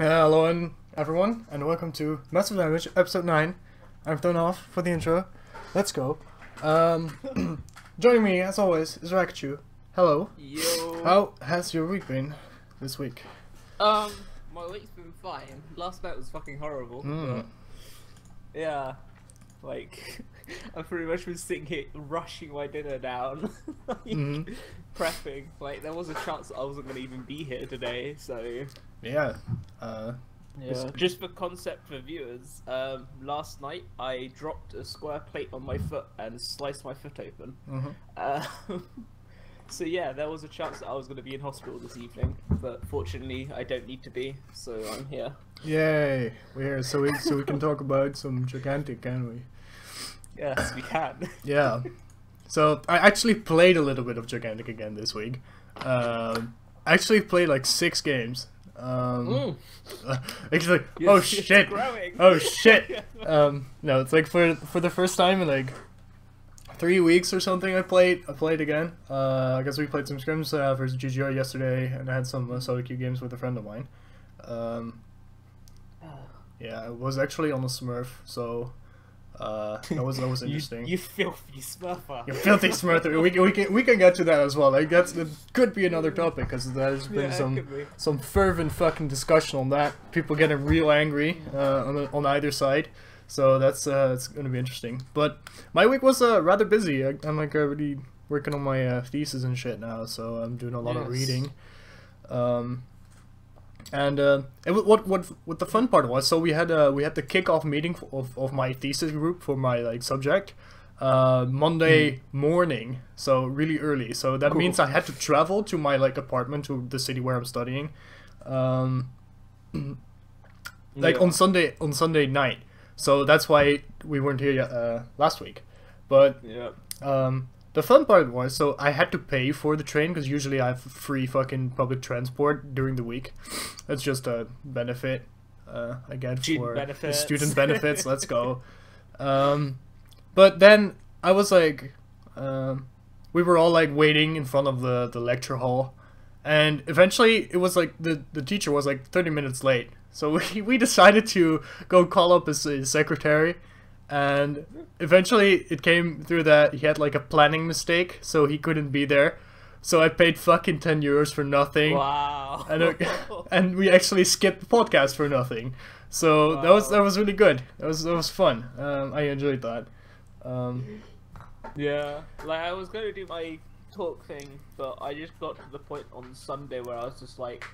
Hello and everyone, and welcome to Massive Damage, episode 9. I'm thrown off for the intro. Let's go. Um, joining me, as always, is Rakychu. Hello. Yo. How has your week been this week? Um, my week's been fine. Last night was fucking horrible. Mm. But yeah, like I've pretty much been sitting here rushing my dinner down, like, Mhm. prepping. Like there was a chance that I wasn't gonna even be here today, so Yeah. Uh, yeah. Just for concept for viewers, um, last night I dropped a square plate on my foot and sliced my foot open. mhm. Uh, so yeah, there was a chance that I was going to be in hospital this evening, but fortunately I don't need to be, so I'm here. Yay! We're here, so we so we can talk about some gigantic, can we? Yes, we can. Yeah. So I actually played a little bit of gigantic again this week. Um, I actually played like six games. Um, Mm. it's like, oh it's shit, growing. oh shit. Um, no, it's like for for the first time in like three weeks or something. I played. I played again. Uh, I guess we played some scrims uh, versus GGR yesterday, and I had some uh, solo queue games with a friend of mine. Um, yeah, I was actually on a Smurf, so uh, that was that was interesting. You, filthy smurfer. You filthy Smurf. We, can- we can we can get to that as well. Like that's that could be another topic because there's been Yeah, some be. some fervent fucking discussion on that. People getting real angry uh, on the, on either side. So that's uh, it's gonna be interesting. But my week was uh, rather busy. I, I'm like already working on my uh, thesis and shit now, so I'm doing a lot of reading. Um, and uh, it, what what what the fun part was, so we had uh, we had the kickoff meeting of, of my thesis group for my like subject uh, Monday morning, so really early. So that Cool. means I had to travel to my like apartment to the city where I'm studying, um, like Yeah. on Sunday on Sunday night. So that's why we weren't here yet, uh, last week. But Yeah. um, the fun part was, so I had to pay for the train because usually I have free fucking public transport during the week. That's just a benefit uh, I get Student for benefits. student benefits. Let's go. Um, but then I was like, um, we were all like waiting in front of the the lecture hall, and eventually it was like the the teacher was like thirty minutes late. So we we decided to go call up his, his secretary, and eventually it came through that he had like a planning mistake, so he couldn't be there. So I paid fucking ten euros for nothing, Wow. and it- and we actually skipped the podcast for nothing. So that was that was really good. That was that was fun. Um, I enjoyed that. Um, Yeah, like I was going to do my talk thing, but I just got to the point on Sunday where I was just like,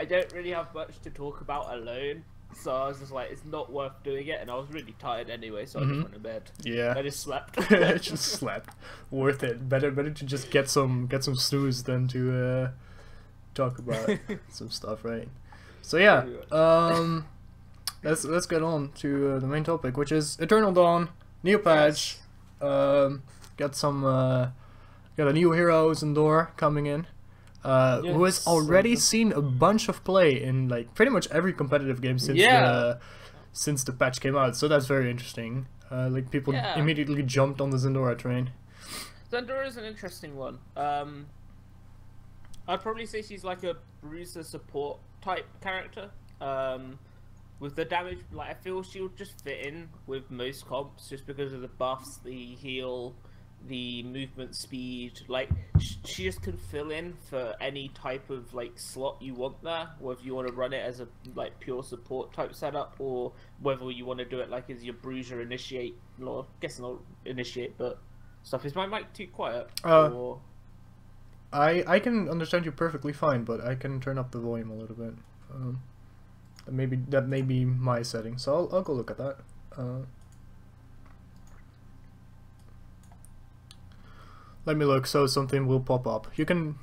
I don't really have much to talk about alone. So I was just like, it's not worth doing it, and I was really tired anyway, so I Mhm. just went to bed. yeah. I just slept. I just slept. Worth it. Better better to just get some get some snooze than to uh, talk about some stuff, right? So yeah, um, let's let's get on to uh, the main topic, which is Eternal Dawn, new patch. Um, got some uh, got a new hero Zendor coming in. Uh, who has already seen a bunch of play in like pretty much every competitive game since Yeah. the since the patch came out. So that's very interesting. Uh, like people Yeah. immediately jumped on the Zandora train. Zandora is an interesting one. Um, I'd probably say she's like a bruiser support type character. Um, with the damage, like I feel she'll just fit in with most comps just because of the buffs, the heal, the movement speed. Like she just can fill in for any type of like slot you want there. Whether you want to run it as a like pure support type setup, or whether you want to do it like as your bruiser initiate. Or guess not initiate, but stuff. Is my mic too quiet? Uh, or... I I can understand you perfectly fine, but I can turn up the volume a little bit. Um, that maybe that may be my setting, so I'll I'll go look at that. Uh, let me look. So something will pop up. You can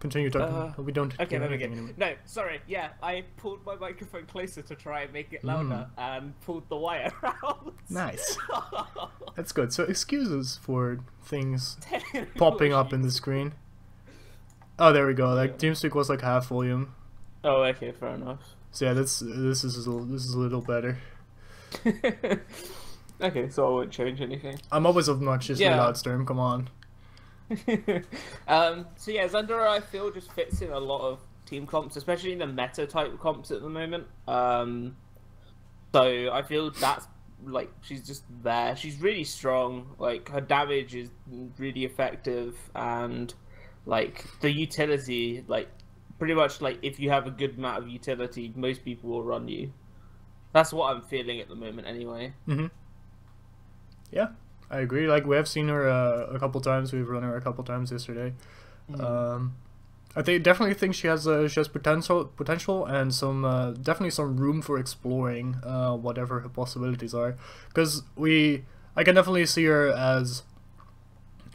continue talking. Uh, we don't. Okay, let me get. No, sorry. Yeah, I pulled my microphone closer to try and make it louder, and pulled the wire out. Nice. That's good. So excuses for things popping up in the screen. Oh, there we go. Like Yeah. TeamSpeak was like half volume. Oh, okay, fair enough. So yeah, this this is a little, this is a little better. okay, so I won't change anything. I'm always obnoxiously Yeah. loud, Sturm. Come on. um, so yeah, Zandora I feel just fits in a lot of team comps, especially in the meta type comps at the moment. Um, so I feel that's like she's just there. She's really strong. Like her damage is really effective, and like the utility, like pretty much like if you have a good amount of utility, most people will run you. That's what I'm feeling at the moment, anyway. Mm-hmm. Yeah, I agree. Like we have seen her uh, a couple times. We've run her a couple times yesterday. Mm. Um, I think definitely think she has uh, she has potential potential and some uh, definitely some room for exploring uh, whatever her possibilities are. Because we I can definitely see her as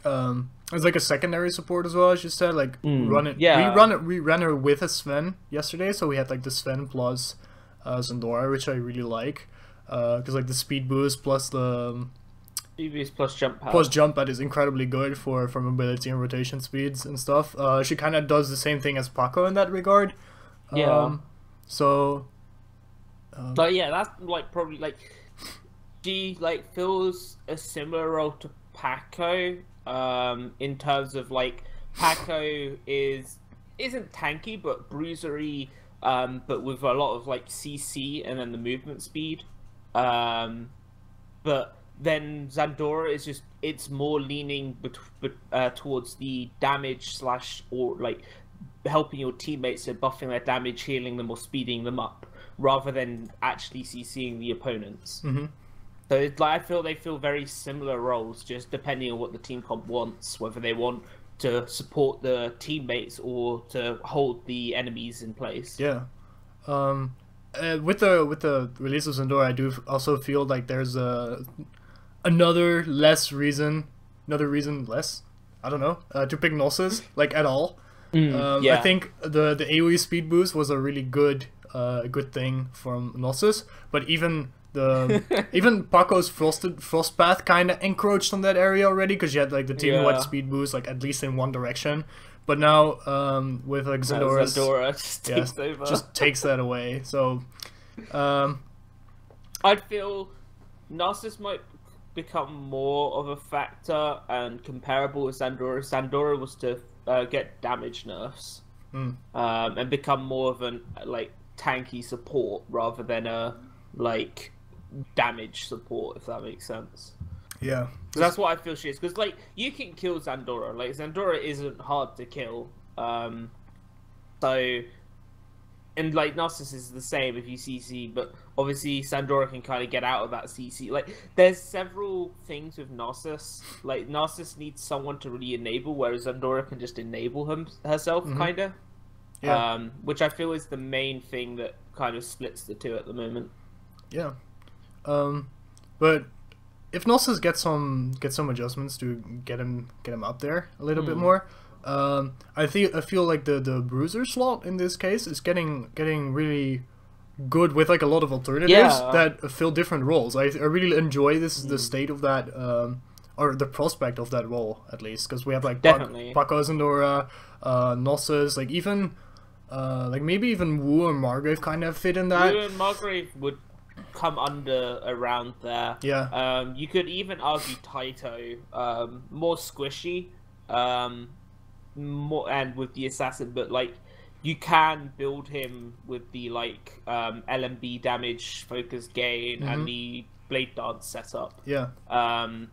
um as like a secondary support as well as you said like Mm, run it yeah. we run it we ran her with a Sven yesterday so we had like the Sven plus uh, Zandora which I really like because like the speed boost plus the um, Plus jump power. plus jump pad is incredibly good for for mobility and rotation speeds and stuff. Uh, she kind of does the same thing as Pakko in that regard. Yeah. Um, so. Um, But yeah, that's like probably like she like fills a similar role to Pakko um, in terms of like Pakko is isn't tanky but bruisery, um, but with a lot of like CC and then the movement speed. Um, but then Zandora is just it's more leaning bet- bet- uh, towards the damage slash or like helping your teammates and buffing their damage, healing them or speeding them up, rather than actually CCing the opponents. mhm. So it's like I feel they feel very similar roles, just depending on what the team comp wants, whether they want to support the teammates or to hold the enemies in place. Yeah. Um, uh, with the with the release of Zandora, I do also feel like there's a another less reason, another reason less. I don't know uh, to pick Knossos like at all. Mm, Um, yeah. I think the the AOE speed boost was a really good uh, good thing from Knossos, but even the even Pakko's frosted frost path kind of encroached on that area already because you had like the team Yeah. wide speed boost like at least in one direction, but now um, with like Zandora's Zandora just yeah, takes over. just takes that away. So um, I'd feel Knossos might become more of a factor and comparable with Zandora. Zandora was to uh, get damage nerfs Mm. um, and become more of an like tanky support rather than a like damage support, if that makes sense. yeah, that's what I feel she is. Because like you can kill Zandora, like Zandora isn't hard to kill. Um, so and like Knossos is the same if you CC, but obviously Zandora can kind of get out of that CC. Like there's several things with Knossos. Like Knossos needs someone to really enable, whereas Zandora can just enable him herself, Mhm. kind of. yeah, Um, which I feel is the main thing that kind of splits the two at the moment. yeah. Um, but if Knossos gets some get some adjustments to get him get him up there a little bit Hmm. more, um, I think I feel like the the bruiser slot in this case is getting getting really good with like a lot of alternatives Yeah. that fill different roles. I, I really enjoy this Hmm. the state of that um, or the prospect of that role at least because we have like Definitely. Pakko Zandora, uh, Knossos, like even uh, like maybe even Wu and Margrave kind of fit in that. Wu and Margrave would come under around there. Yeah. Um, you could even argue Tyto, um, more squishy, um, more and with the assassin, but like you can build him with the like um, LMB damage focus gain Mhm. and the blade dance setup. Yeah. Um,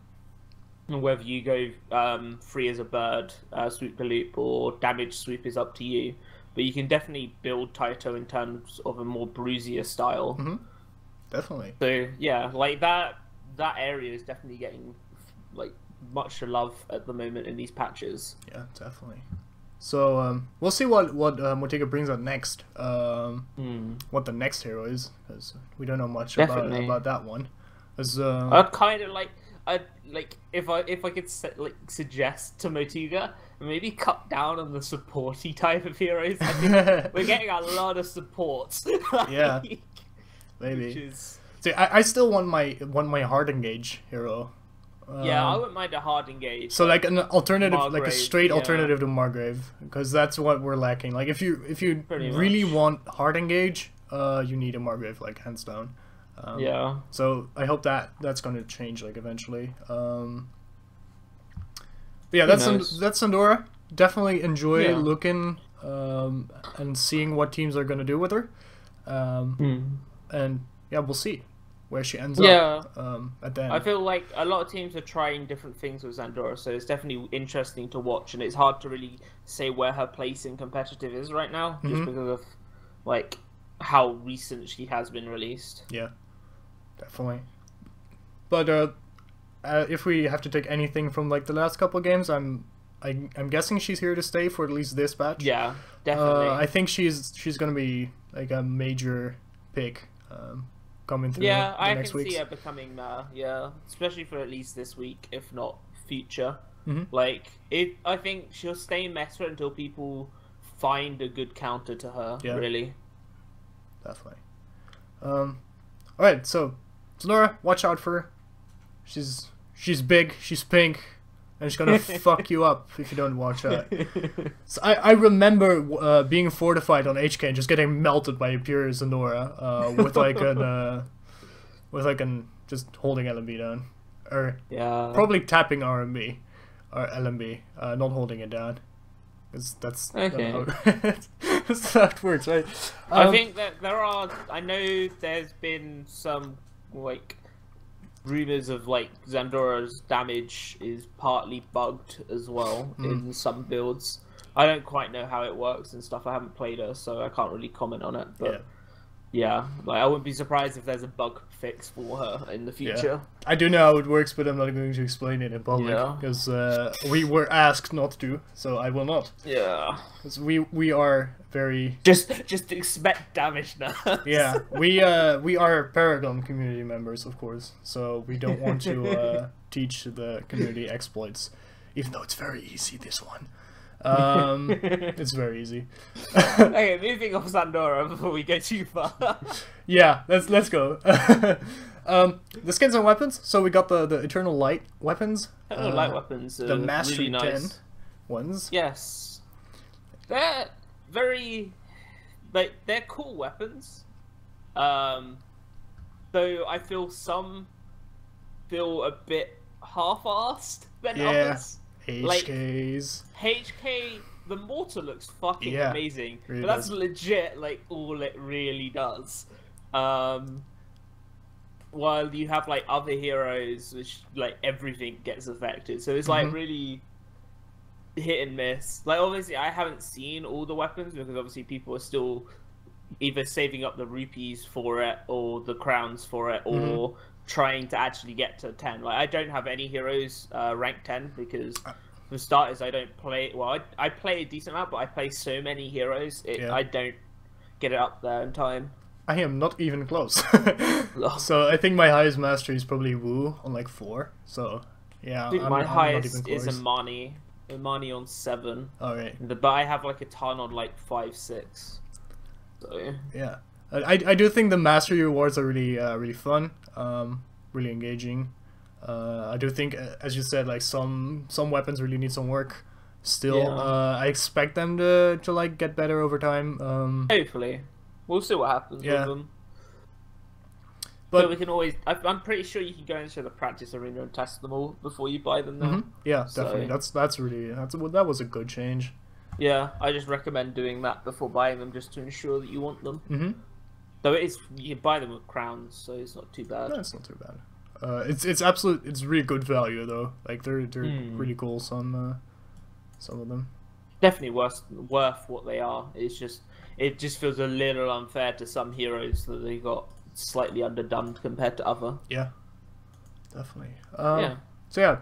whether you go um, free as a bird, uh, swoop the loop, or damage swoop is up to you. But you can definitely build Tyto in terms of a more bruisier style. hmm Definitely. So yeah, like that that area is definitely getting like much to love at the moment in these patches. Yeah, definitely. So um, we'll see what what uh, Motiga brings out next. Um, Hmm. what the next hero is, because we don't know much Definitely. about about that one. As uh, I'd kind of like I'd like if I if I could like suggest to Motiga maybe cut down on the supporty type of heroes. I think we're getting a lot of supports. Yeah. Maybe. Is See, I, I still want my want my hard engage hero. Yeah, I Um, wouldn't mind a hard engage. So like an alternative, like a straight yeah. alternative to Margrave, because that's what we're lacking. Like if you if you Pretty really much. want hard engage, uh, you need a Margrave, like hands down. Um, yeah. So I hope that that's going to change like eventually. Um, yeah, that's San- knows? that's Zandora. Definitely enjoy Yeah. looking um, and seeing what teams are gonna do with her. Um, and yeah, we'll see where she ends Yeah. up um, at the end. I feel like a lot of teams are trying different things with Zandora, so it's definitely interesting to watch. And it's hard to really say where her place in competitive is right now, just Mhm. because of like how recent she has been released. Yeah, definitely. But uh, uh, if we have to take anything from like the last couple games, I'm I, I'm guessing she's here to stay for at least this batch. Yeah, definitely. Uh, I think she's she's gonna be like a major pick um, coming through yeah, I next can weeks. see her becoming uh, yeah, especially for at least this week, if not future. Mhm. Like it, I think she'll stay meta until people find a good counter to her. Yeah. Really. Definitely. Um, all right, so Zandora, watch out for her. She's she's big, she's pink, and she's gonna fuck you up if you don't watch out. So I, I remember uh, being fortified on HK and just getting melted by Imperial Zandora uh, with like an uh, with like an just holding LMB down or yeah. probably tapping RMB or LMB, uh, not holding it down. 'Cause that's Okay. how, that's how it works, right? I Um, think that there are. I know there's been some like rumors of like Zandora's damage is partly bugged as well Hmm. in some builds. I don't quite know how it works and stuff. I haven't played her, so I can't really comment on it. But yeah, like I wouldn't be surprised if there's a bug fix for her in the future. Yeah. I do know how it works, but I'm not going to explain it in public Yeah. because uh, we were asked not to, so I will not. Yeah. 'Cause we we are very Just just expect damage now. yeah we uh we are Paragon community members, of course, so we don't want to uh, teach the community exploits, even though it's very easy. This one, um, it's very easy. okay, moving off Zandora before we go too far. yeah, let's let's go. um, the skins and weapons. So we got the the Eternal Light weapons. Oh, uh, light weapons. The Mastery really nice. ones. Yes, they're very, like they're cool weapons. Um, though I feel some feel a bit half-assed than Yeah. others. Like- HK, the mortar looks fucking Yeah, amazing, really but that's does. legit like all it really does. Um, while you have like other heroes, which like everything gets affected, so it's like Mhm. really hit and miss. Like obviously, I haven't seen all the weapons because obviously people are still either saving up the rupees for it or the crowns for it or trying to actually get to 10 like i don't have any heroes uh, rank 10 because for starters i don't play well I, I play a decent amount but i play so many heroes it, Yeah. i don't get it up there in time I am not even close. so I think my highest mastery is probably Wu on like four. So yeah, think I'm, my I'm not highest is. Imani. Imani on 7 All right. but I have like a ton on like 5 6 so Yeah, I, I do think the mastery rewards are really uh, really fun, um, really engaging. Uh, I do think, uh, as you said, like some some weapons really need some work. Still, Yeah. uh, I expect them to to like get better over time. Um, hopefully we'll see what happens Yeah. with them but, but we can always I, i'm pretty sure you can go into the practice arena and test them all before you buy them now mhm, yeah, So- definitely. That's that's really that's that was a good change. Yeah, I just recommend doing that before buying them, just to ensure that you want them. Mm-hmm. Though it is, you buy them with crowns, so it's not too bad. That's not too bad. Uh, it's it's absolute. It's really good value though. Like they're they're Hmm. really cool. Some uh, some of them. Definitely worth worth what they are. It's just it just feels a little unfair to some heroes that they got slightly underdone compared to other. Yeah, definitely. Um, yeah. So yeah,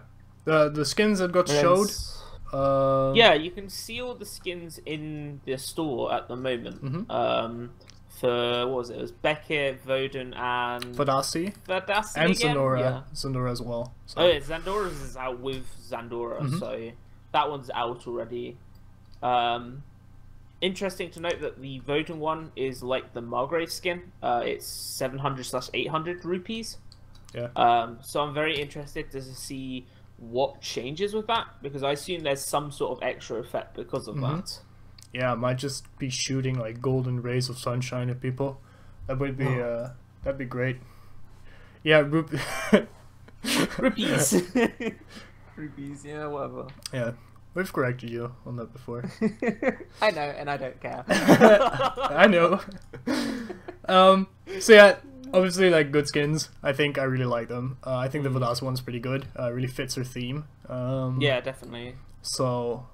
the the skins that got And showed. Uh, Yeah, you can see all the skins in the store at the moment. Mhm. Um, for what was it? It was Beckett, Voden, and Vadasi Vadasi and again? Zandora. Yeah. Zandora as well. So. Oh yeah, Zandora's is out with Zandora, Mhm. so that one's out already. Um, interesting to note that the Voden one is like the Margrave skin. Uh, it's seven hundred slash eight hundred rupees. Yeah. Um, so I'm very interested to see what changes with that because I assume there's some sort of extra effect because of Mhm. that. Yeah, I might just be shooting like golden rays of sunshine at people. That would be uh, that'd be great. Yeah, Rup- Rupees. Rupees, yeah, whatever. yeah. we've corrected you on that before. I know, and I don't care. I know. Um, so yeah, obviously like good skins. I think I really like them. Uh, I think the Vadas one's pretty good. Uh, really fits her theme. Um, yeah, definitely. So,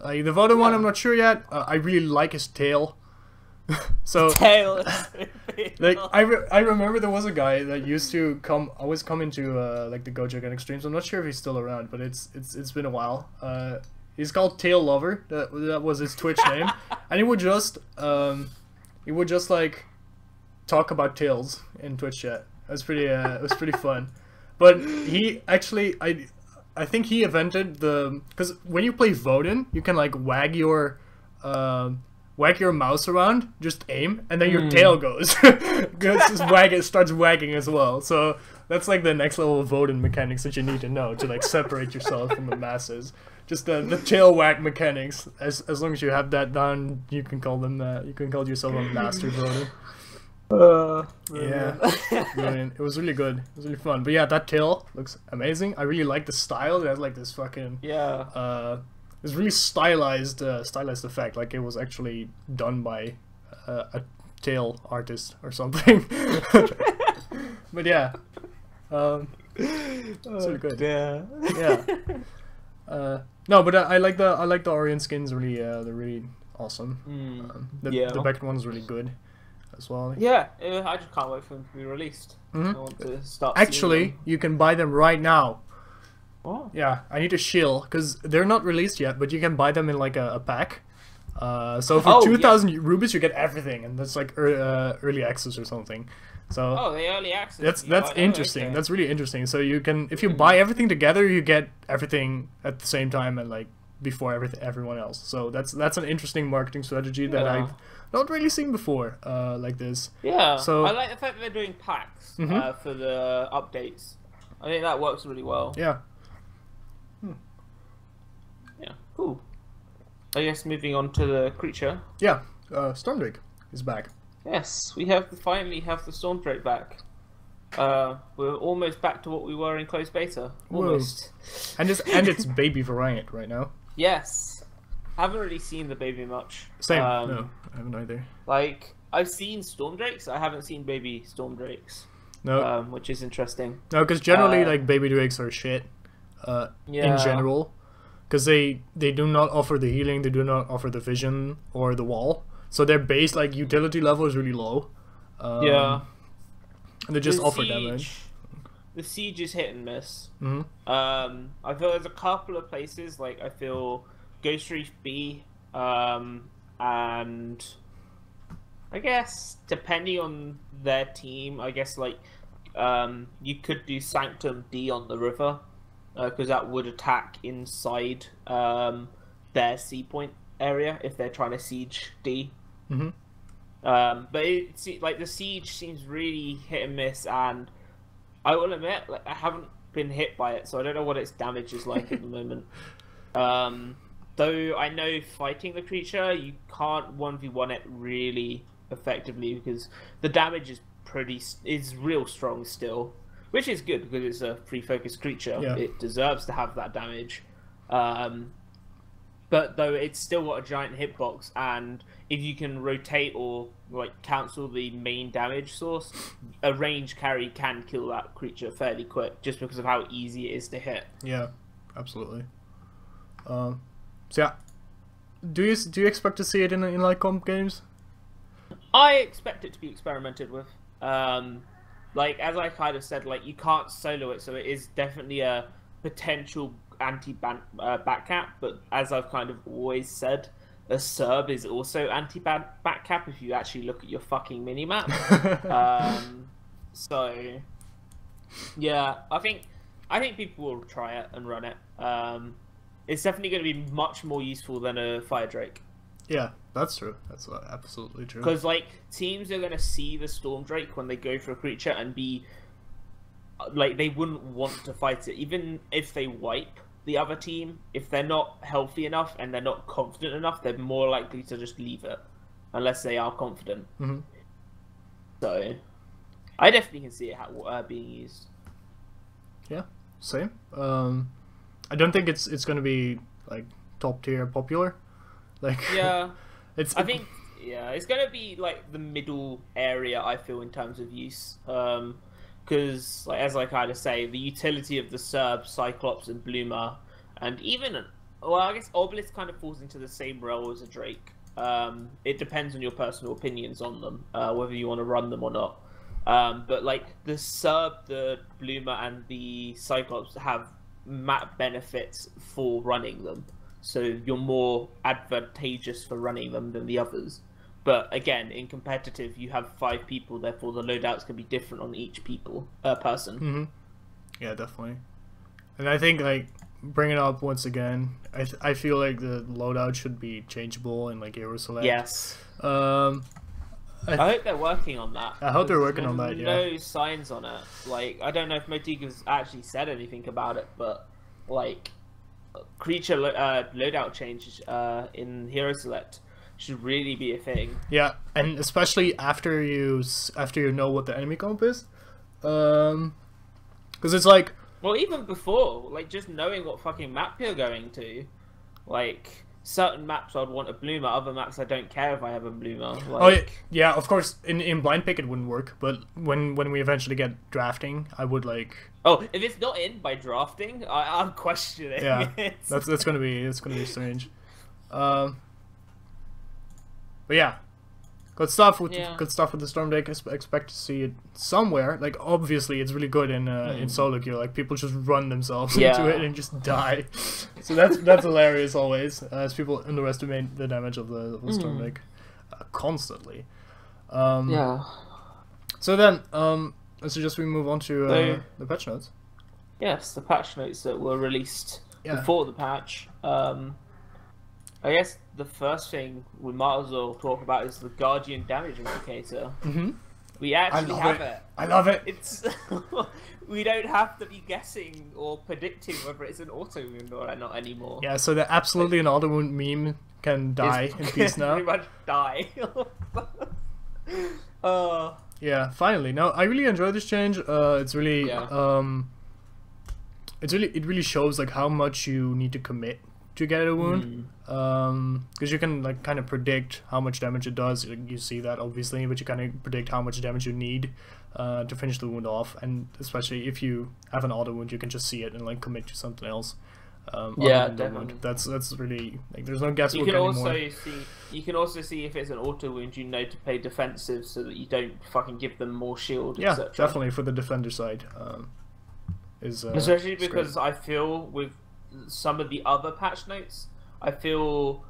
uh, the Voda one, I'm not sure yet. Uh, I really like his tail. so, Tail. is so big. like, I, re- I remember there was a guy that used to come, always come into uh, like the GoGigantic streams. I'm not sure if he's still around, but it's it's it's been a while. Uh, he's called Tail Lover. That that was his Twitch name, and he would just um, he would just like talk about tails in Twitch chat. It was pretty uh, it was pretty fun. But he actually I I think he invented the because when you play Voden, you can like wag your um wag your mouse around, just aim, and then your tail goes. goes just wag it starts wagging as well. So that's like the next level of Voden mechanics that you need to know to like separate yourself from the masses. Just the, the tail wag mechanics. As as long as you have that down, you can call them uh, you can call yourself a master Voden. Uh, Yeah. Brilliant. It was really good. It was really fun. But yeah, that tail looks amazing. I really like the style. It has like this fucking yeah. uh this really stylized uh, stylized effect. Like it was actually done by uh, a tail artist or something. but yeah. Um it's really good. Yeah. Yeah. Uh no, but I, I like the I like the Orion skins really uh they're really awesome. Mm. Um, the Yeah. the Beckett one's really good as well. Yeah, uh, I just can't wait for them to be released. Mhm. I want to start. Actually, you can buy them right now. Oh. Yeah, I need a shill because they're not released yet, but you can buy them in like a, a pack. Uh, so for two thousand yeah. rubies, you get everything, and that's like ear uh, early access or something. So Oh, the early access. that's that's oh, interesting. That's really interesting. So you can if you buy everything together, you get everything at the same time and like before everything everyone else. So that's that's an interesting marketing strategy that Yeah. Not really seen before. Uh, like this. Yeah. So- I like the fact that they're doing packs Mhm. uh, for the updates. I think that works really well. Yeah. Yeah. Cool. I guess moving on to the creature. Yeah. Uh, Stormdrake is back. Yes, we have finally have the Stormdrake back. Uh, we're almost back to what we were in closed beta. Whoa. Almost. And it's and it's baby variant right now. Yes. Haven't really seen the baby much. Same. Um, no, I haven't either. Like I've seen Stormdrakes, I haven't seen baby Stormdrakes, No, um, which is interesting. no, because generally uh, like baby drakes are shit. Uh, Yeah. in general, because they they do not offer the healing, they do not offer the vision or the wall. So their base like utility level is really low. Um, yeah. and they just The offer siege- damage. The siege is hit and miss. hmm Um, I feel there's a couple of places like I feel Ghost Reef B, um, and I guess depending on their team, I guess like um, you could do Sanctum D on the river because that would attack inside um, their sea point area if they're trying to siege D. hmm Um, but it like the siege seems really hit and miss, and I will admit like, I haven't been hit by it, so I don't know what its damage is like at the moment. Um, though I know fighting the creature, you can't one v one it really effectively because the damage is pretty is real strong still, which is good because it's a free focus creature. Yeah. It deserves to have that damage. Um, but though it's still got a giant hitbox, and if you can rotate or like cancel the main damage source, a range carry can kill that creature fairly quick, just because of how easy it is to hit. Yeah, absolutely. Um, so yeah, do you do you expect to see it in in like comp games? I expect it to be experimented with. Um, like as I kind of said, like you can't solo it, so it is definitely a potential anti uh, back cap. But as I've kind of always said, a Serb is also anti back cap if you actually look at your fucking mini map. um, so yeah, I think I think people will try it and run it. Um, it's definitely going to be much more useful than a Fire Drake. yeah, that's true. That's uh, absolutely true. Because like teams are gonna see the Storm Drake when they go for a creature and be like they wouldn't want to fight it, even if they wipe the other team. If they're not healthy enough and they're not confident enough, they're more likely to just leave it, unless they are confident. hmm So, I definitely can see it how, uh, being used. Yeah, same. Um, I don't think it's it's gonna be like top tier popular. Like Yeah, it's I think yeah, it's gonna be like the middle area. I feel in terms of use, because like as I kind of say, the utility of the Serb, Cyclops, and Bloomer, and even well, I guess Obelisk kind of falls into the same role as a Drake. Um, it depends on your personal opinions on them, uh, whether you want to run them or not. Um, but like the Serb, the Bloomer, and the Cyclops have map benefits for running them, so you're more advantageous for running them than the others. But again, in competitive, you have five people, therefore the loadouts can be different on each people uh, person. hmm Yeah, definitely. And I think like bring it up once again. I th- I feel like the loadout should be changeable in like Hero Select. Yes, Um. I I hope they're working on that. I hope they're working on there's that, No signs on it. Like I don't know if Motiga's actually said anything about it, but like creature lo- uh, loadout change uh, in Hero Select should really be a thing. Yeah, and especially after you s- after you know what the enemy comp is, um, because it's like Well, even before, like just knowing what fucking map you're going to, like certain maps I'd want a bloomer, other maps I don't care if I have a bloomer. Like, oh yeah, yeah, of course in in blind pick it wouldn't work, but when when we eventually get drafting, I would like oh, if it's not in by drafting, I, I'm questioning. yeah, it. that's that's gonna be it's gonna be strange. Um, but yeah, good stuff with Yeah. good stuff with the Storm Drake. Ex- Expect to see it somewhere. Like obviously, it's really good in uh, in solo queue. Like people just run themselves Yeah. into it and just die. so that's that's hilarious always. Uh, as people underestimate the damage of the, of the storm Mm. deck uh, constantly. Um, yeah. So then, um, I suggest we move on to uh, So- the patch notes. Yes, the patch notes that were released Yeah. before the patch. Um, I guess the first thing we might as well talk about is the Guardian damage indicator. Mm-hmm. We actually have it. it. I love it. It's we don't have to be guessing or predicting whether it's an auto wound or not anymore. Yeah, so the absolutely an auto wound meme can die in peace now. Pretty much die. uh, Yeah, finally. Now I really enjoy this change. Uh, it's really Yeah. um, it's really it really shows like how much you need to commit to get a wound. Mm. Um, because you can like kind of predict how much damage it does. You see that obviously, but you kind of predict how much damage you need uh, to finish the wound off. And especially if you have an auto wound, you can just see it and like commit to something else. Um, Yeah, than the wound. definitely. That's that's really like there's no you guesswork can anymore. also see you can also see if it's an auto wound. You know to play defensive so that you don't fucking give them more shield. yeah, definitely for the defender side. Um, is uh, Especially because I feel with some of the other patch notes, I feel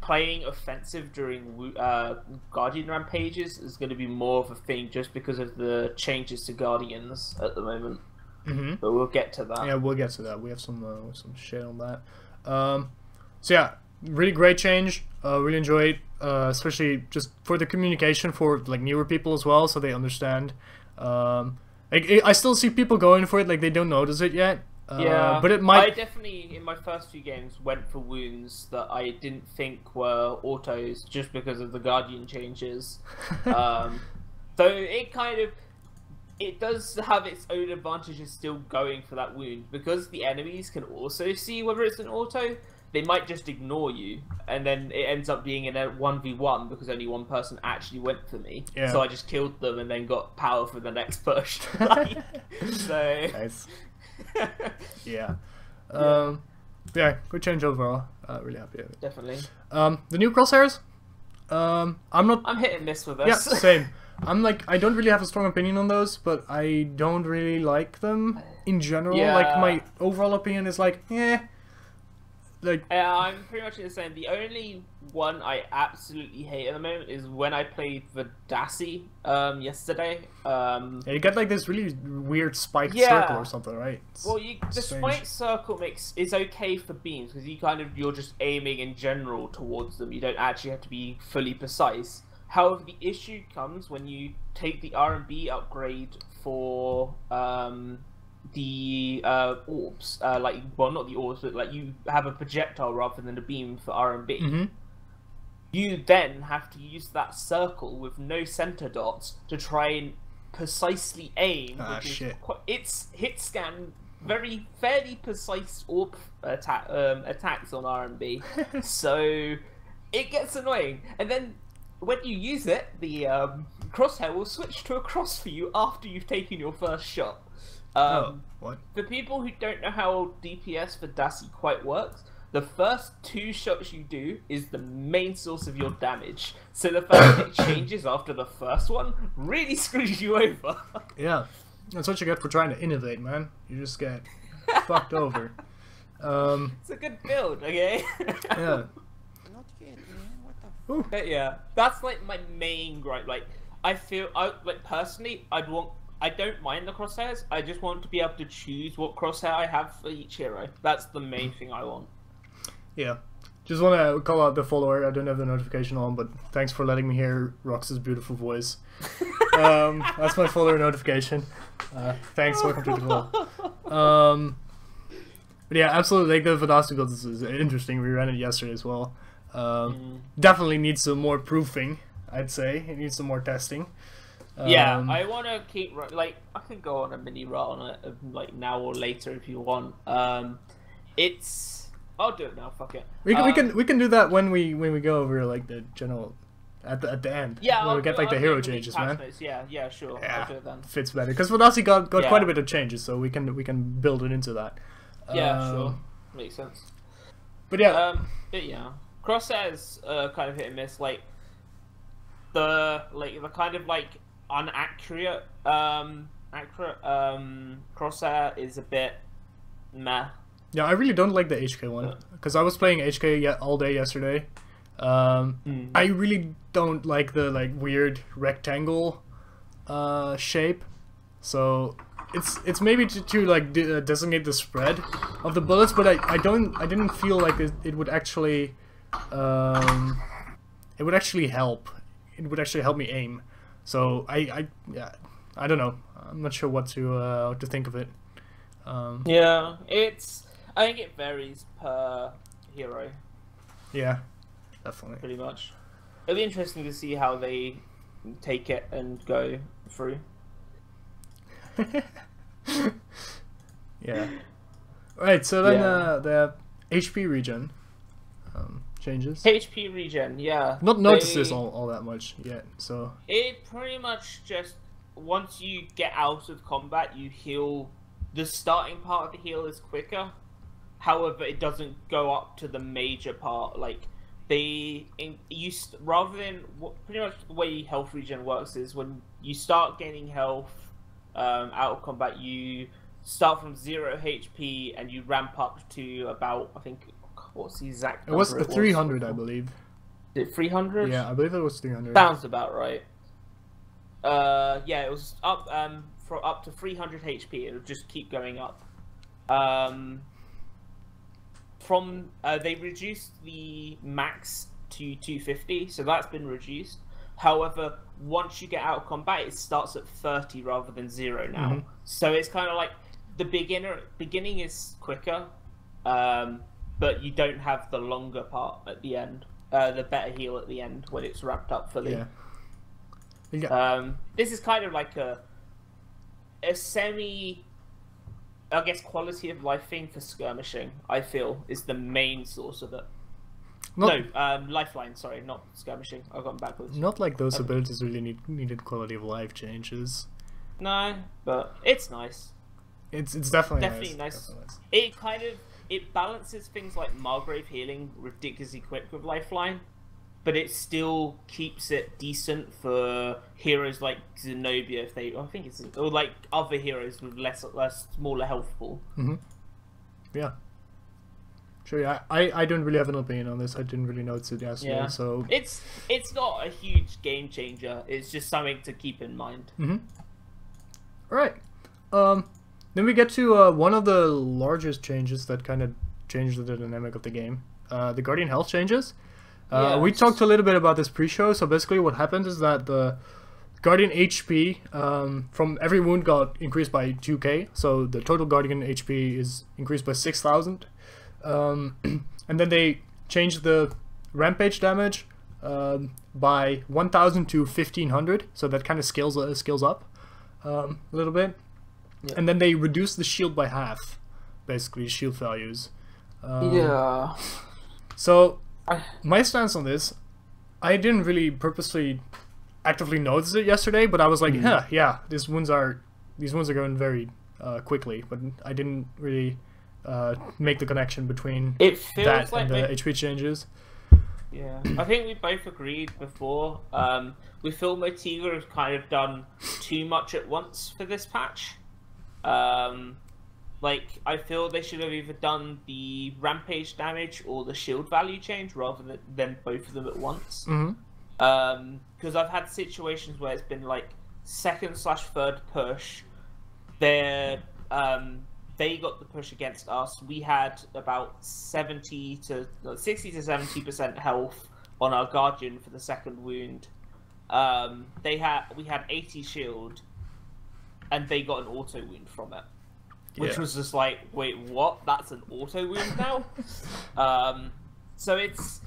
playing offensive during uh, Guardian rampages is going to be more of a thing just because of the changes to Guardians at the moment. Mhm. But we'll get to that. Yeah, we'll get to that. We have some uh, some shit on that. Um, so yeah, really great change. Uh, really enjoy it, uh, especially just for the communication for like newer people as well, so they understand. Um, like, I I still see people going for it, like they don't notice it yet. Uh, Yeah, but it might. I definitely in my first few games went for wounds that I didn't think were autos just because of the guardian changes. um, so it kind of it does have its own advantages still going for that wound because the enemies can also see whether it's an auto. They might just ignore you, and then it ends up being in a one v one because only one person actually went for me. Yeah. So I just killed them and then got power for the next push. Like, so nice. Yeah. Um, yeah, good change overall. Uh, really happy with it. definitely. Um, the new crosshairs. Um, I'm not I'm hitting this with with Yeah, same. I'm like I don't really have a strong opinion on those, but I don't really like them in general. Like my overall opinion is like, eh. Like Yeah, I'm pretty much the same. The only one I absolutely hate at the moment is when I played Vadasi um, yesterday. Um, yeah, you get like this really weird spiked Yeah. circle or something, right? It's well, you, the strange. spike circle makes is okay for beams because you kind of you're just aiming in general towards them. You don't actually have to be fully precise. However, the issue comes when you take the R and B upgrade for um, the uh, orbs. Uh, like, well, not the orbs, but like you have a projectile rather than a beam for R and B. Mhm. You then have to use that circle with no center dots to try and precisely aim. Ah, which is shit. Quite, it's hit scan very fairly precise orb attack um, attacks on RMB, so it gets annoying. And then when you use it, the um, crosshair will switch to a cross for you after you've taken your first shot. Um, oh, what? For people who don't know how DPS for Dasi quite works, the first two shots you do is the main source of your damage. So the fact that it changes after the first one really screws you over. Yeah, that's what you get for trying to innovate, man. You just get fucked over. Um, it's a good build, okay? yeah. Not yet, man. What the But yeah, that's like my main gripe. Like, I feel, I like personally, I'd want. I don't mind the crosshairs. I just want to be able to choose what crosshair I have for each hero. That's the main thing I want. Yeah. Just want to call out the follower. I don't have the notification on, but thanks for letting me hear Rox's beautiful voice. um, that's my follower notification. Uh, thanks. Welcome to the call. Um, but yeah, absolutely. Like the Velocity build is, is interesting. We ran it yesterday as well. Um, Definitely needs some more proofing. I'd say it needs some more testing. Yeah, Um, I want to keep like I can go on a mini run on it uh, like now or later if you want. Um, it's I'll do it now. Fuck it. we can, we Um, can we can do that when we when we go over like the general at the at the end. Yeah, when I'll we get do- like the I'll hero changes, man. notes. Yeah, yeah, sure. Yeah, I'll do it then. fits better because Velocity got got quite a bit of changes, so we can we can build it into that. Yeah, Um, sure. Makes sense. But yeah, Um, but yeah, crosshairs uh, kind of hit and miss. Like the like the kind of like unaccurate um accurate um crosshair is a bit meh. yeah, I really don't like the HK one because I was playing HK all day yesterday. Um, Mm. I really don't like the like weird rectangle uh, shape. So it's it's maybe to, to like de- uh, designate the spread of the bullets, but I, I don't I didn't feel like it, it would actually um, it would actually help. It would actually help me aim. So I I yeah I don't know. I'm not sure what to uh, what to think of it. Um, Yeah, it's. I think it varies per hero, yeah, definitely. pretty much. It'll be interesting to see how they take it and go through. yeah. Right. So then Yeah. uh, the HP regen um, changes. HP regen, yeah. Not noticed They- this all, all that much yet. So It pretty much just once you get out of combat, you heal. The starting part of the heal is quicker. However, it doesn't go up to the major part. Like they, in, you rather than pretty much the way health regen works is when you start gaining health um, out of combat, you start from zero HP and you ramp up to about I think what's the exact. it was number a 300, I believe. Is it 300? Yeah, I believe it was 300. Sounds about right. Uh, yeah, it was up um for up to 300 HP. It'll just keep going up. Um, from uh, they reduced the max to 250, so that's been reduced. However, once you get out of combat, it starts at 30 rather than zero now. Mhm. So it's kind of like the beginner beginning is quicker, um, but you don't have the longer part at the end. Uh, the better heal at the end when it's wrapped up fully. Yeah. Yeah. Um, this is kind of like a a semi, I guess, quality of life thing for skirmishing. I feel is the main source of it. Not, no, um, lifeline. Sorry, not skirmishing. I've gone backwards. not like those Okay. abilities really need needed quality of life changes. No, but it's nice. It's it's definitely Definitely nice. nice. Definitely nice. It kind of it balances things like Margrave healing ridiculously quick with lifeline, but it still keeps it decent for heroes like Xenobia if they I think it's or like other heroes with less less smaller health pool. Mm -hmm. Yeah. Sure. Yeah. I I don't really have an opinion on this. I didn't really notice it yesterday. Yeah. So It's it's not a huge game changer. It's just something to keep in mind. Mm-hmm. All right. Um, then we get to uh, one of the largest changes that kind of changed the dynamic of the game. Uh, the Guardian health changes. Uh, We talked a little bit about this pre-show. So basically, what happened is that the Guardian HP um, from every wound got increased by 2k. So the total Guardian HP is increased by 6,000. Um, and then they changed the rampage damage um, by 1,000 to 1,500. So that kind of scales uh, scales up um, a little bit. Yeah. and then they reduce the shield by half, basically shield values. Um, yeah. So my stance on this, I didn't really purposely actively notice it yesterday, but I was like, Mm. huh, yeah, these wounds are these wounds are going very uh, quickly, but I didn't really uh, make the connection between It feels that like and the HP changes. Yeah, I think we both agreed before. Um, we feel Motiga has kind of done too much at once for this patch. Um, like I feel they should have either done the rampage damage or the shield value change rather than, than both of them at once. Because I've had situations where it's been like second slash third push. They're um, they got the push against us. We had about seventy to no, sixty to seventy percent health on our guardian for the second wound. Um, they had we had eighty shield, and they got an auto wound from it, which Yeah. was just like, wait, what? That's an auto wound now. um, so it's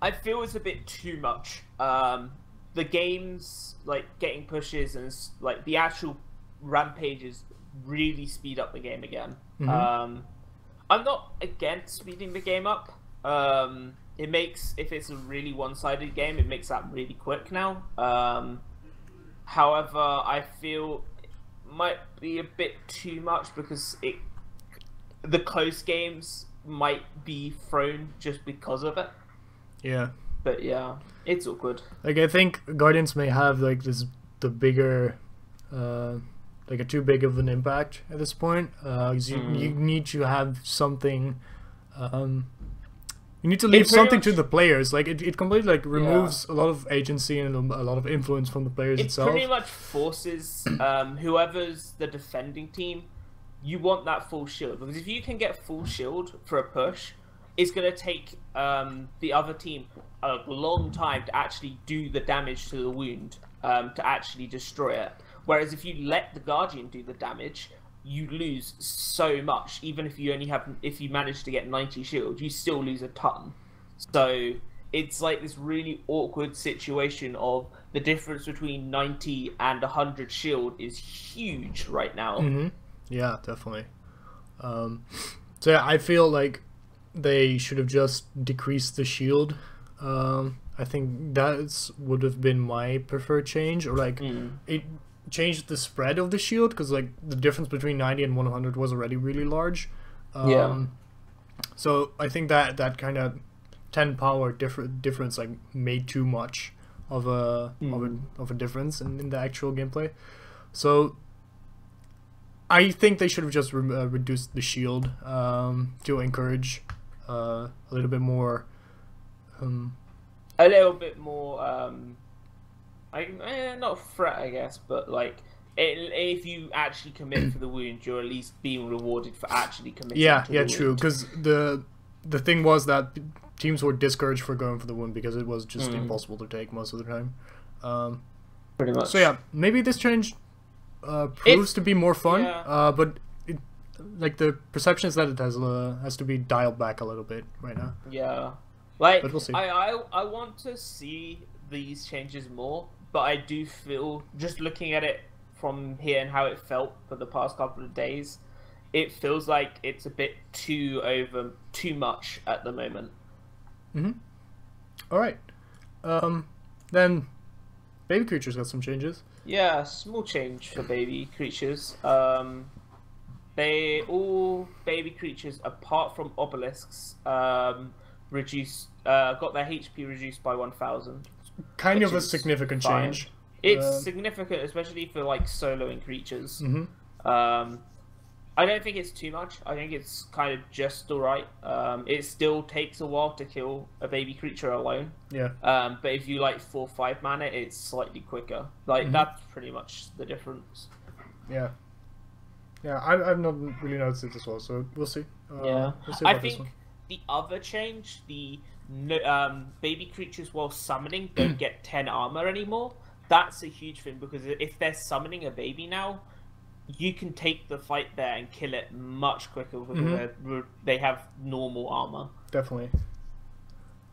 I feel it's a bit too much. Um, the games like getting pushes and like the actual rampages really speed up the game again. Mhm. Um, I'm not against speeding the game up. Um, it makes if it's a really one-sided game, it makes that really quick now. Um, however, I feel might be a bit too much because it the close games might be thrown just because of it. Yeah, But yeah, it's awkward. like I think Guardians may have like this the bigger, uh, like a too big of an impact at this point. Uh, you Mm. you need to have something. Um, you need to leave something to the players. Like it, it completely like removes a lot of agency and a lot of influence from the players It itself. It pretty much forces um, whoever's the defending team. You want that full shield because if you can get full shield for a push, it's going to take um, the other team a long time to actually do the damage to the wound um, to actually destroy it. Whereas if you let the guardian do the damage, you lose so much. Even if you only have, if you manage to get ninety shield, you still lose a ton. So it's like this really awkward situation of the difference between 90 and 100 shield is huge right now. hmm Yeah, definitely. Um, so yeah, I feel like they should have just decreased the shield. Um, I think that's would have been my preferred change, or like Mm. it changed the spread of the shield because like the difference between 90 and 100 was already really large. Um, Yeah. So I think that that kind of 10 power different difference like made too much of a of Mm. a of a difference in, in the actual gameplay. So I think they should have just re- uh, reduced the shield um, to encourage uh, a little bit more. Um, A little bit more, um, I, eh, not threat, I guess, but like, it, if you actually commit for the wound, you're at least being rewarded for actually committing. yeah, yeah, true. Because the the thing was that teams were discouraged for going for the wound because it was just Mm. impossible to take most of the time. Um, Pretty much. so yeah, maybe this change uh, proves to be more fun, yeah. uh, but it, like the perception is that it has uh, has to be dialed back a little bit right now. Yeah, like But we'll see. I, I I want to see these changes more, but I do feel just looking at it from here and how it felt for the past couple of days, it feels like it's a bit too over, too much at the moment. All right, um, then baby creatures got some changes. Yeah, small change for baby creatures. Um, they all baby creatures apart from obelisks um, reduced uh, got their HP reduced by one thousand. Kind Which of a significant fine. change. It's Uh, significant, especially for like soloing creatures. hmm Um, I don't think it's too much. I think it's kind of just alright. Um, it still takes a while to kill a baby creature alone. Yeah. Um, but if you like four five mana, it's slightly quicker. Like Mhm. that's pretty much the difference. Yeah. Yeah, I, I've not really noticed it as well, so we'll see. Uh, yeah, we'll see I think the other change, the no, um, baby creatures while summoning don't get ten armor anymore. That's a huge thing because if they're summoning a baby now, you can take the fight there and kill it much quicker because Mhm. they're- have normal armor. Definitely.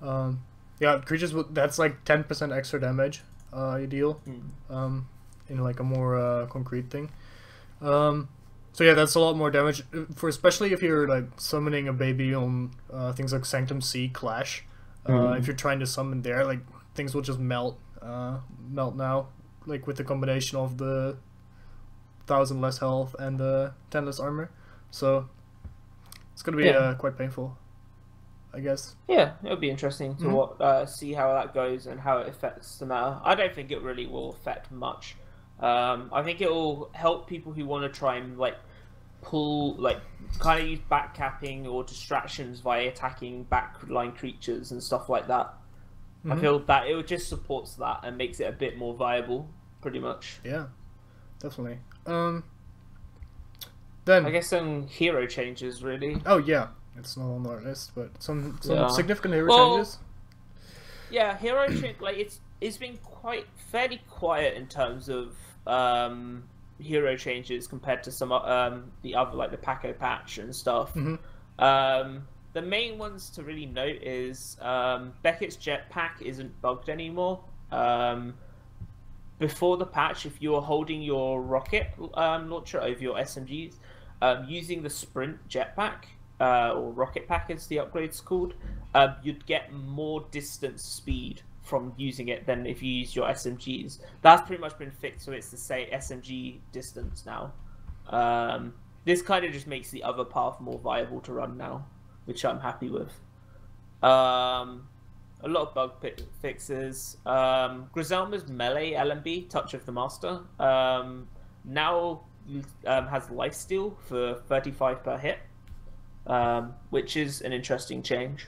Um, yeah, creatures that's like ten percent extra damage. Uh, you deal. Hmm. Um, in like a more uh, concrete thing. Um, so yeah, that's a lot more damage for especially if you're like summoning a baby on uh, things like Sanctum Sea Clash. Uh, Mhm. If you're trying to summon there, like things will just melt, uh, melt now. Like with the combination of the thousand less health and the ten less armor, so it's gonna be Yeah. uh, quite painful, I guess. Yeah, it'll be interesting to Mhm. wa- uh, see how that goes and how it affects the meta. I don't think it really will affect much. Um, I think it will help people who want to try and like pull, like kind of use backcapping or distractions via attacking backline creatures and stuff like that. I Mhm. feel that it just supports that and makes it a bit more viable, pretty much. Yeah, definitely. Um, then I guess some hero changes, really. oh yeah, it's not on our list, but some some Yeah. significant hero Well, changes. Yeah, hero change like it's it's been quite fairly quiet in terms of um, hero changes compared to some um, the other like the Pakko patch and stuff. Mhm. Um, the main ones to really note is um, Beckett's jetpack isn't bugged anymore. Um, before the patch, if you were holding your rocket um, launcher over your SMGs, um, using the sprint jetpack uh, or rocket pack as the upgrade's called, um, you'd get more distance speed from using it than if you use your SMGs. That's pretty much been fixed, so it's the same SMG distance now. Um, this kind of just makes the other path more viable to run now, which I'm happy with. Um, a lot of bug fixes. Um, Griselma's melee LMB, Touch of the Master, um, now um, has lifesteal for 35 per hit, um, which is an interesting change.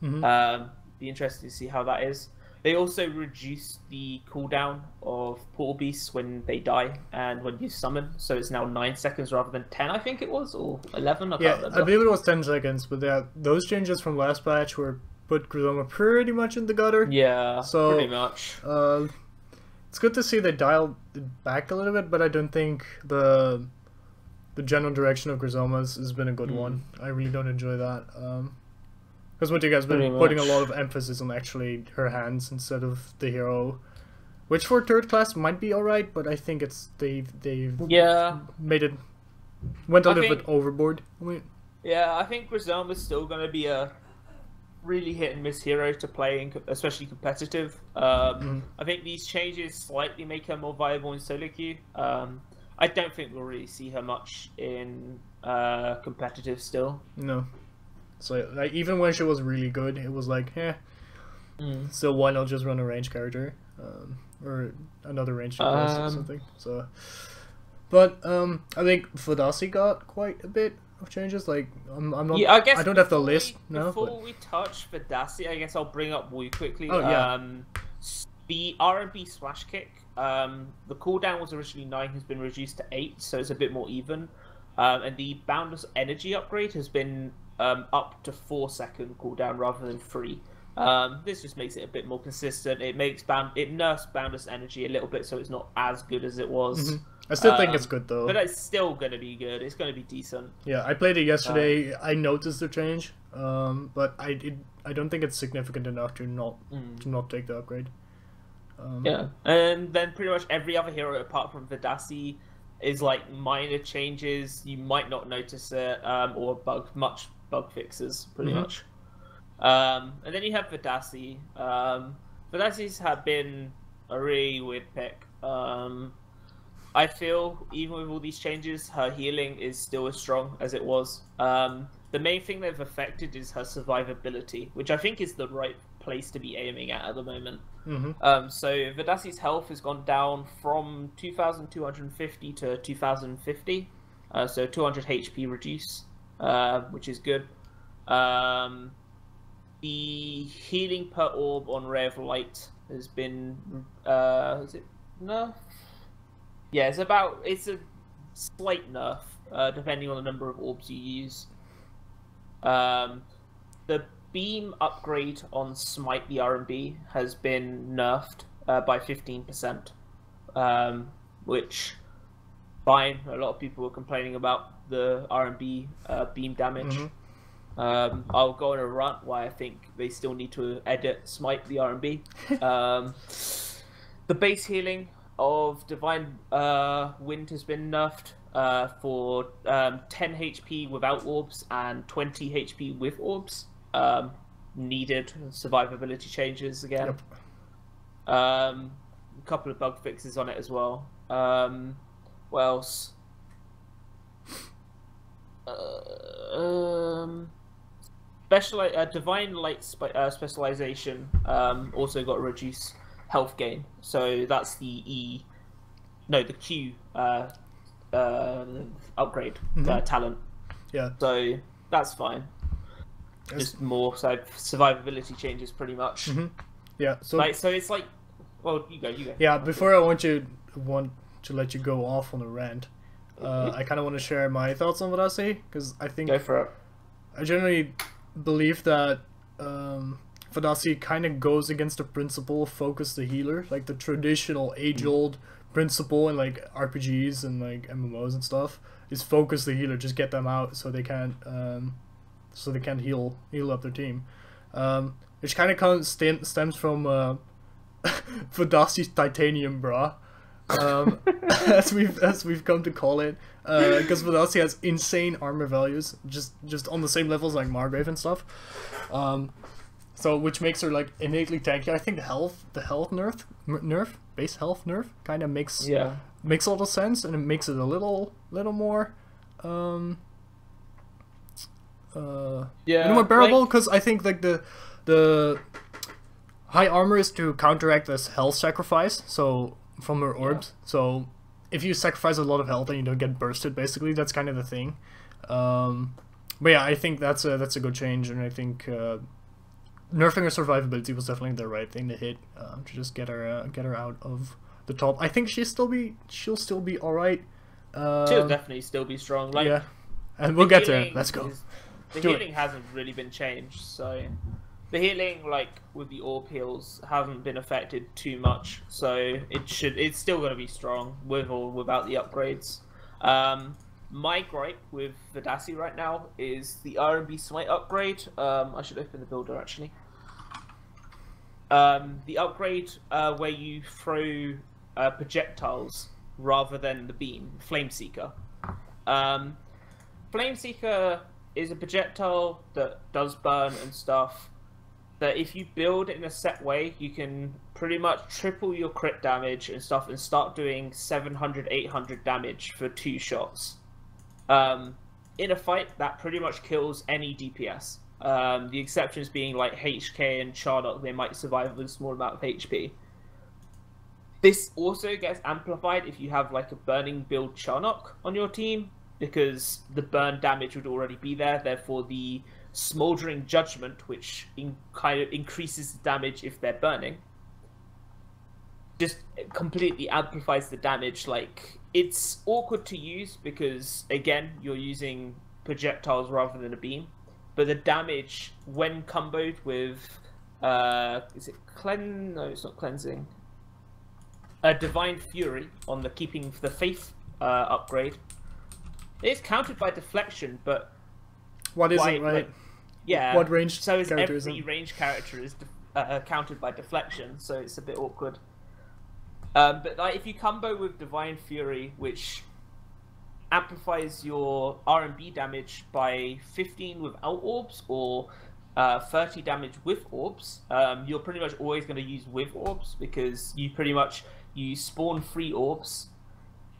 Mhm. Um, be interested to see how that is. They also reduced the cooldown of portal beasts when they die and when you summon, so it's now nine seconds rather than ten, I think it was, or eleven. I can't Yeah. I believe it was 10 seconds, but yeah, those changes from last patch were put Griselma pretty much in the gutter. Yeah, So- pretty much. Uh, it's good to see they dialed it back a little bit, but I don't think the the general direction of Griselma's has been a good Mm. one. I really don't enjoy that. Um, because what you guys been Pretty putting a lot of emphasis on actually her hands instead of the hero, which for third class might be alright, but I think it's they've they've Yeah, made it went a I little think- bit overboard. I mean, yeah. I think Griselma's still going to be a really hit and miss hero to play, in, especially competitive. Um, Mhm. I think these changes slightly make her more viable in solo queue. Um, I don't think we'll really see her much in uh, competitive still. no. So like even when she was really good, it was like, eh. Mm. So why not just run a range character, um, or another range class or Um, something? So, but um, I think Vadasi got quite a bit of changes. Like I'm, I'm not. Yeah, I guess I don't have the list we, now. Before But, we touch Vadasi, I guess I'll bring up Wu quickly. Oh, yeah. Um, the RMB splash kick, um, the cooldown was originally nine, has been reduced to eight, so it's a bit more even. Um, and the boundless energy upgrade has been um, up to four second cooldown rather than three. Um, this just makes it a bit more consistent. It makes bound it nerfs boundless energy a little bit, so it's not as good as it was. Mhm. I still think Um, it's good though. But it's still going to be good. It's going to be decent. yeah, I played it yesterday. I noticed the change, um, but I it, I don't think it's significant enough to not Mm. to not take the upgrade. Um, Yeah, and then pretty much every other hero apart from Vadasi is like minor changes. You might not notice it, um, or bug much bug fixes, pretty Mhm. much. Um, and then you have Vadasi. Um, Vadasi's have been a really weird pick. Um, I feel even with all these changes, her healing is still as strong as it was. Um, the main thing they've affected is her survivability, which I think is the right place to be aiming at at the moment. mhm. Um, so Vadasi's health has gone down from 2,250 to 2,050, uh, so 200 HP reduce, uh, which is good. Um, the healing per orb on Ray of Light has been, uh, is it nerf? Yeah, it's about it's a slight nerf, uh, depending on the number of orbs you use. Um, the beam upgrade on Smite the RB has been nerfed uh, by 15%, um, which fine. A lot of people were complaining about the RB uh, beam damage. Mhm. Um, I'll go on a rant why I think they still need to edit Smite the RB. um, the base healing of Divine uh, Wind has been nerfed uh, for um, 10 HP without orbs and 20 HP with orbs. Um, needed survivability changes again. Yep. Um, a couple of bug fixes on it as well. Um, what else? Uh, um, special uh, divine light spe- uh, specialization um, also got a reduced health gain. So that's the E, no, the Q uh, uh, upgrade uh, talent. Yeah. So that's fine. Yes. Just more so survivability changes, pretty much. Yeah. So Like so, it's like, well, you go, you go. yeah, before I want you want to let you go off on a rant, uh, I kind of want to share my thoughts on what I say because I think Go for it. I generally believe that um, Vadasi kind of goes against the principle of focus the healer, like the traditional age-old principle in like RPGs and like MMOs and stuff is focus the healer, just get them out so they can't um, so they can't heal heal up their team, um, which kind of stems from uh, Vadasi's titanium bra. Um, as we've as we've come to call it, because Vadasi has insane armor values, just just on the same levels like Margrave and stuff. Um, so which makes her like innately tanky. I think the health the health nerf nerf base health nerf kind of makes Yeah. makes a lot of sense, and it makes it a little little more um uh Yeah. more bearable like- because I think like the the high armor is to counteract this health sacrifice. So from her orbs. So if you sacrifice a lot of health and you don't get bursted, basically that's kind of the thing. Um, but yeah, I think that's a that's a good change, and I think uh, nerfing her survivability was definitely the right thing to hit um, to just get her uh, get her out of the top. I think she'll still be she'll still be all right. Um, She'll definitely still be strong. Like, yeah, and we'll get there. healing Let's go. is- the Do it. healing hasn't really been changed, so the healing, like with the orb heals, haven't been affected too much. So it should, it's still going to be strong with or without the upgrades. Um, my gripe with Vadasi right now is the RMB Smite upgrade. Um, I should open the builder actually. Um, the upgrade uh, where you throw uh, projectiles rather than the beam, Flame Seeker. Um, Flame Seeker is a projectile that does burn and stuff. That if you build in a set way, you can pretty much triple your crit damage and stuff and start doing 700, 800 damage for two shots. Um, in a fight, that pretty much kills any DPS. Um, the exceptions being like HK and Charlotte, they might survive with a small amount of HP. This also gets amplified if you have like a burning build Charnock on your team, because the burn damage would already be there. Therefore, the smoldering judgment, which in, kind of increases the damage if they're burning, just completely amplifies the damage. Like it's awkward to use because again, you're using projectiles rather than a beam, but the damage when comboed with uh, is it clean? No, it's not cleansing. A divine fury on the keeping the faith uh, upgrade. It's countered by deflection, but What is it, right? like, yeah. What ranged So is character is every it? range character is uh, countered by deflection, so it's a bit awkward. Um, but like, if you combo with Divine Fury, which amplifies your R and B damage by 15 without orbs or uh, 30 damage with orbs, um, you're pretty much always going to use with orbs because you pretty much you spawn free orbs,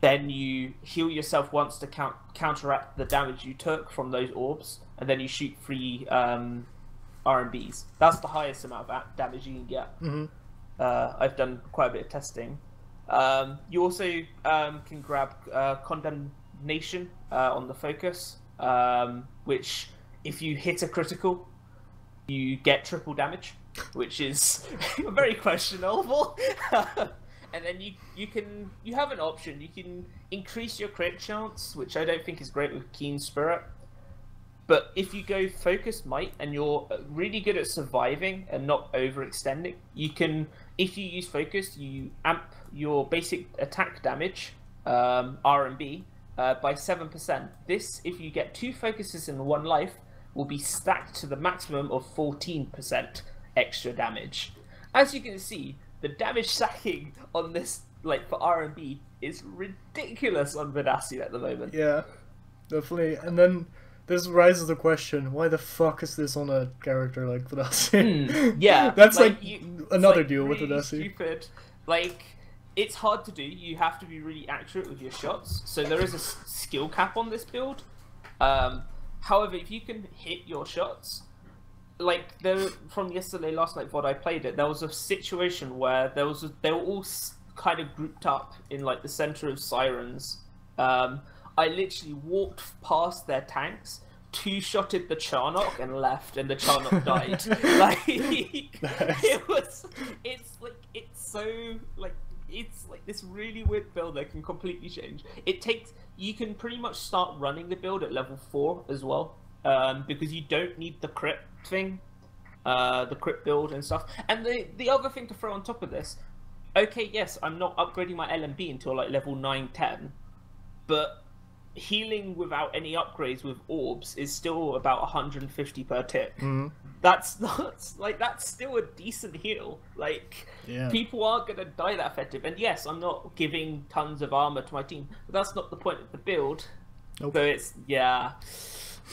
then you heal yourself once to count counteract the damage you took from those orbs, and then you shoot three um, RMBs. That's the highest amount of a- damage you can get. Mhm. Uh, I've done quite a bit of testing. Um, you also um, can grab uh, condemnation uh, on the focus, um, which if you hit a critical, you get triple damage, which is very questionable. and then you you can you have an option. You can increase your crit chance, which I don't think is great with Keen Spirit. But if you go focus might and you're really good at surviving and not overextending, you can. If you use focus, you amp your basic attack damage, um, R and B, uh, by seven percent. This, if you get two focuses in one life, will be stacked to the maximum of fourteen percent extra damage. As you can see, the damage sacking on this like for R and B is ridiculous on Vadasi at the moment. Yeah, definitely. And then this raises the question: Why the fuck is this on a character like Vadasi? Hmm, Yeah, that's like, you- another like, deal with really Vadasi. Stupid. Like it's hard to do. You have to be really accurate with your shots. So there is a skill cap on this build. Um, however, if you can hit your shots, like there from yesterday, last night, what I played it, there was a situation where there was a, they were all kind of grouped up in like the center of sirens. Um, I literally walked past their tanks, two shotted the Charnock and left, and the Charnock died. like it was, it's like it's so like it's like this really weird build that can completely change. It takes you can pretty much start running the build at level four as well, um, because you don't need the crit thing, uh, the crit build and stuff. And the the other thing to throw on top of this, okay, yes, I'm not upgrading my LMB until like level 9, 10, but healing without any upgrades with orbs is still about 150 per tick. Mhm. That's not like that's still a decent heal. Like Yeah. people aren't gonna die that effective. And yes, I'm not giving tons of armor to my team, but that's not the point of the build. Nope. So it's yeah.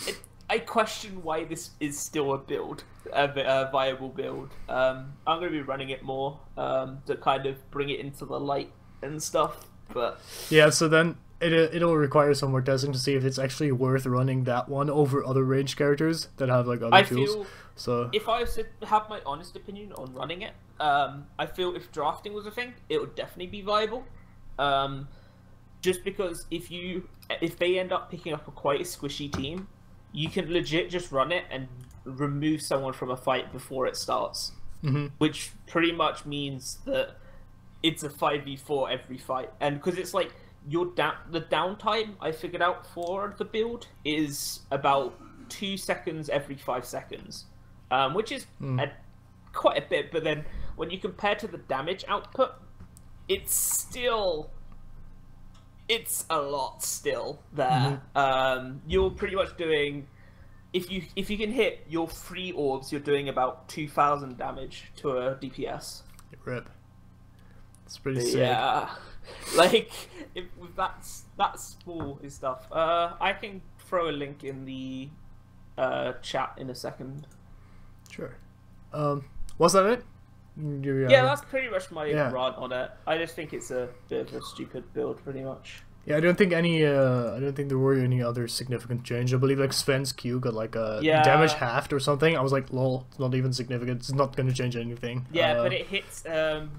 It, I question why this is still a build, a, a viable build. Um, I'm going to be running it more um, to kind of bring it into the light and stuff. But Yeah, so then it it'll require some more testing to see if it's actually worth running that one over other range characters that have like other I tools. feel So if I have my honest opinion on running it, um, I feel if drafting was a thing, it would definitely be viable. Um, just because if you if they end up picking up a quite a squishy team, you can legit just run it and remove someone from a fight before it starts, Mhm. which pretty much means that it's a five v four every fight, and because it's like your down the downtime I figured out for the build is about two seconds every five seconds, um, which is Hmm. a, quite a bit. But then when you compare to the damage output, it's still it's a lot still there. Um, you're pretty much doing if you if you can hit your three orbs, you're doing about two thousand damage to a DPS. rip. It's pretty sick. Yeah, like if that's that that small is stuff. Uh, I can throw a link in the uh, chat in a second. Sure. Um, was that it? You, uh, Yeah, that's pretty much my Yeah. rant on it. I just think it's a bit of a stupid build, pretty much. Yeah, I don't think any. Uh, I don't think there were any other significant change. I believe like Sven's Q got like a Yeah. damage halved or something. I was like, lol, it's not even significant. It's not going to change anything. Yeah, Uh, but it hits um,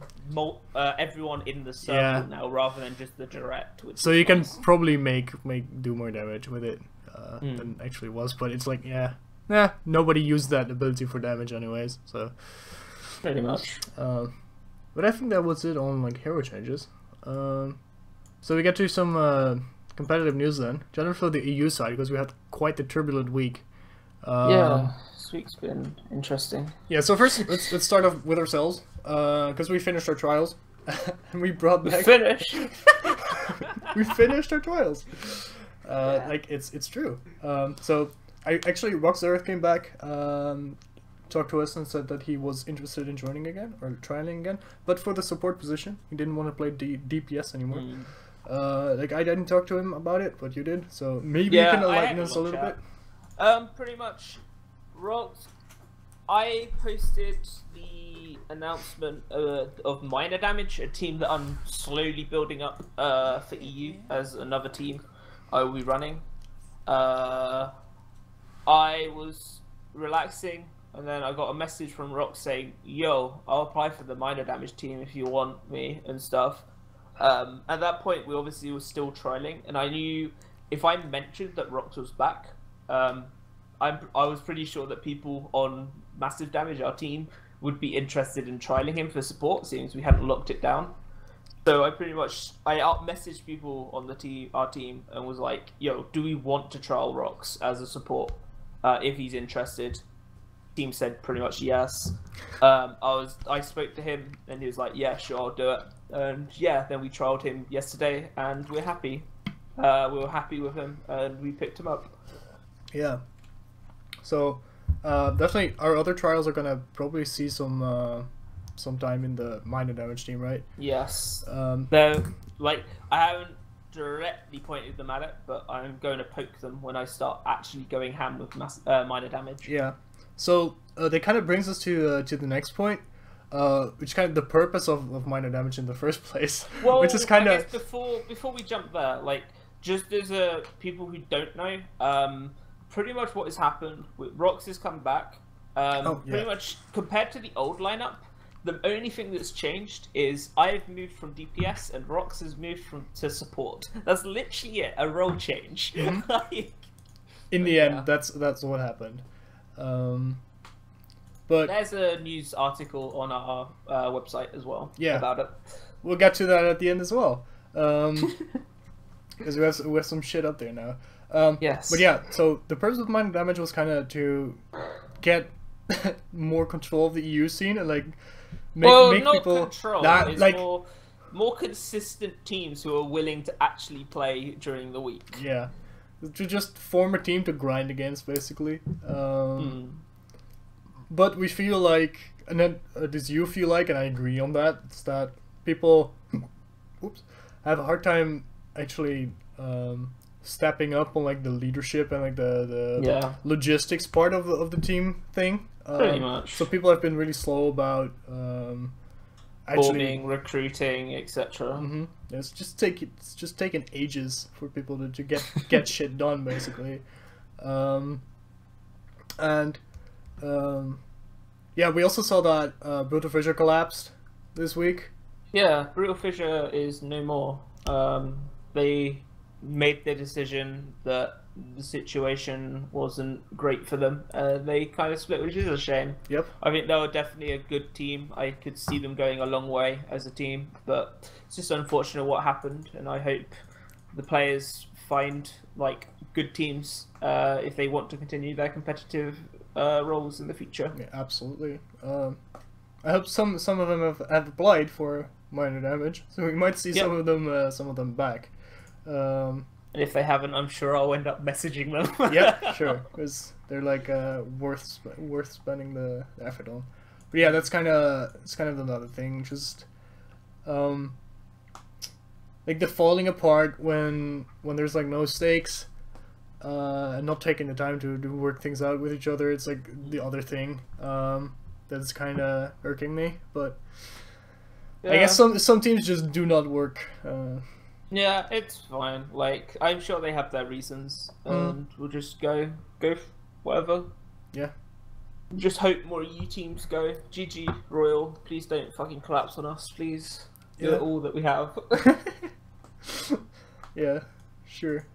uh, everyone in the circle Yeah. now rather than just the direct. So you can probably make make do more damage with it uh, Hmm. than actually was, but it's like yeah, nah, nobody used that ability for damage anyways. So, pretty much. um, but I think that was it on like hero changes. Um, so we get to some uh, competitive news then. Generally for the EU side because we had quite the turbulent week. Um, yeah, this week's been interesting. Yeah. So first, let's let's start off with ourselves because we finished our trials and we brought back Finish. we finished our trials. Uh, Yeah. Like it's it's true. Um, so I actually Rox Earth came back, um, talked to us and said that he was interested in joining again or trialing again, but for the support position, he didn't want to play D- DPS anymore. Mm. Uh, like I didn't talk to him about it, but you did. So maybe Yeah, you can enlighten us a little chat. bit. Um, pretty much. Rox, I posted the announcement uh, of minor damage, a team that I'm slowly building up uh, for EU as another team I will be running. Uh, I was relaxing, and then I got a message from Rox saying, "Yo, I'll apply for the minor damage team if you want me and stuff." Um, at that point, we obviously were still trialing, and I knew if I mentioned that Rox was back, um, I'm, I was pretty sure that people on massive damage, our team, would be interested in trialing him for support, since we hadn't locked it down. So I pretty much I messaged people on the team, our team, and was like, "Yo, do we want to trial Rox as a support? Uh, if he's interested." Team said pretty much yes. Um, I was I spoke to him, and he was like, "Yeah, sure, I'll do it." And yeah, then we trialed him yesterday, and we're happy. Uh, we were happy with him, and we picked him up. Yeah. So uh, definitely, our other trials are gonna probably see some uh, sometime in the minor damage team, right? Yes. Um, Though, like, I haven't directly pointed them at it, but I'm going to poke them when I start actually going ham with mass- uh, minor damage. Yeah. So uh, that kind of brings us to uh, to the next point, uh, which kind of the purpose of, of minor damage in the first place, Well, which is kind I of guess before before we jump there, like just as a people who don't know, um, pretty much what has happened. with Rox has come back. Um, Oh, Pretty much compared to the old lineup, the only thing that's changed is I've moved from DPS and Rox has moved from to support. That's literally it, a role change. Mm-hmm. like, in the end that's that's what happened. Um, but there's a news article on our uh, website as well Yeah. about it. we'll get to that at the end as well. Um, because we have we have some shit up there now. Um, Yes. But yeah, so the purpose of minor damage was kind of to get more control of the EU scene and like make well, make people control. that it's like more, more consistent teams who are willing to actually play during the week. yeah, to just form a team to grind against basically. Um, Hmm. But we feel like, and then uh, does you feel like, and I agree on that, it's that people, oops, have a hard time actually um, stepping up on like the leadership and like the the Yeah. logistics part of the, of the team thing. Pretty Um, much. So people have been really slow about um, actually. Forming, recruiting, etc. hmm It's just take it's just taking ages for people to, to get get shit done basically, um, and um, yeah, we also saw that uh, Brutal Fissure collapsed this week. Yeah, Brutal Fissure is no more. Um, they made the decision that the situation wasn't great for them. Uh, they kind of split, which is a shame. Yep. I think they were definitely a good team. I could see them going a long way as a team, but it's just unfortunate what happened. And I hope the players find like good teams uh, if they want to continue their competitive uh, roles in the future. Yeah, absolutely. Um, I hope some some of them have, have applied for minor damage, so we might see Yep. some of them uh, some of them back. Um, And if they haven't, I'm sure I'll end up messaging them. yeah, sure, because they're like uh, worth sp- worth spending the effort on. But yeah, that's kind of it's kind of another thing. Just um, like the falling apart when when there's like no stakes, uh, and not taking the time to, to work things out with each other. It's like the other thing um, that's kind of irking me. But I guess some some teams just do not work. Uh, Yeah, it's fine. Like I'm sure they have their reasons, Mm. and we'll just go go whatever. Yeah. Just hope more EU teams go. GG Royal, please don't fucking collapse on us, please. You're Yeah. all that we have. yeah, sure.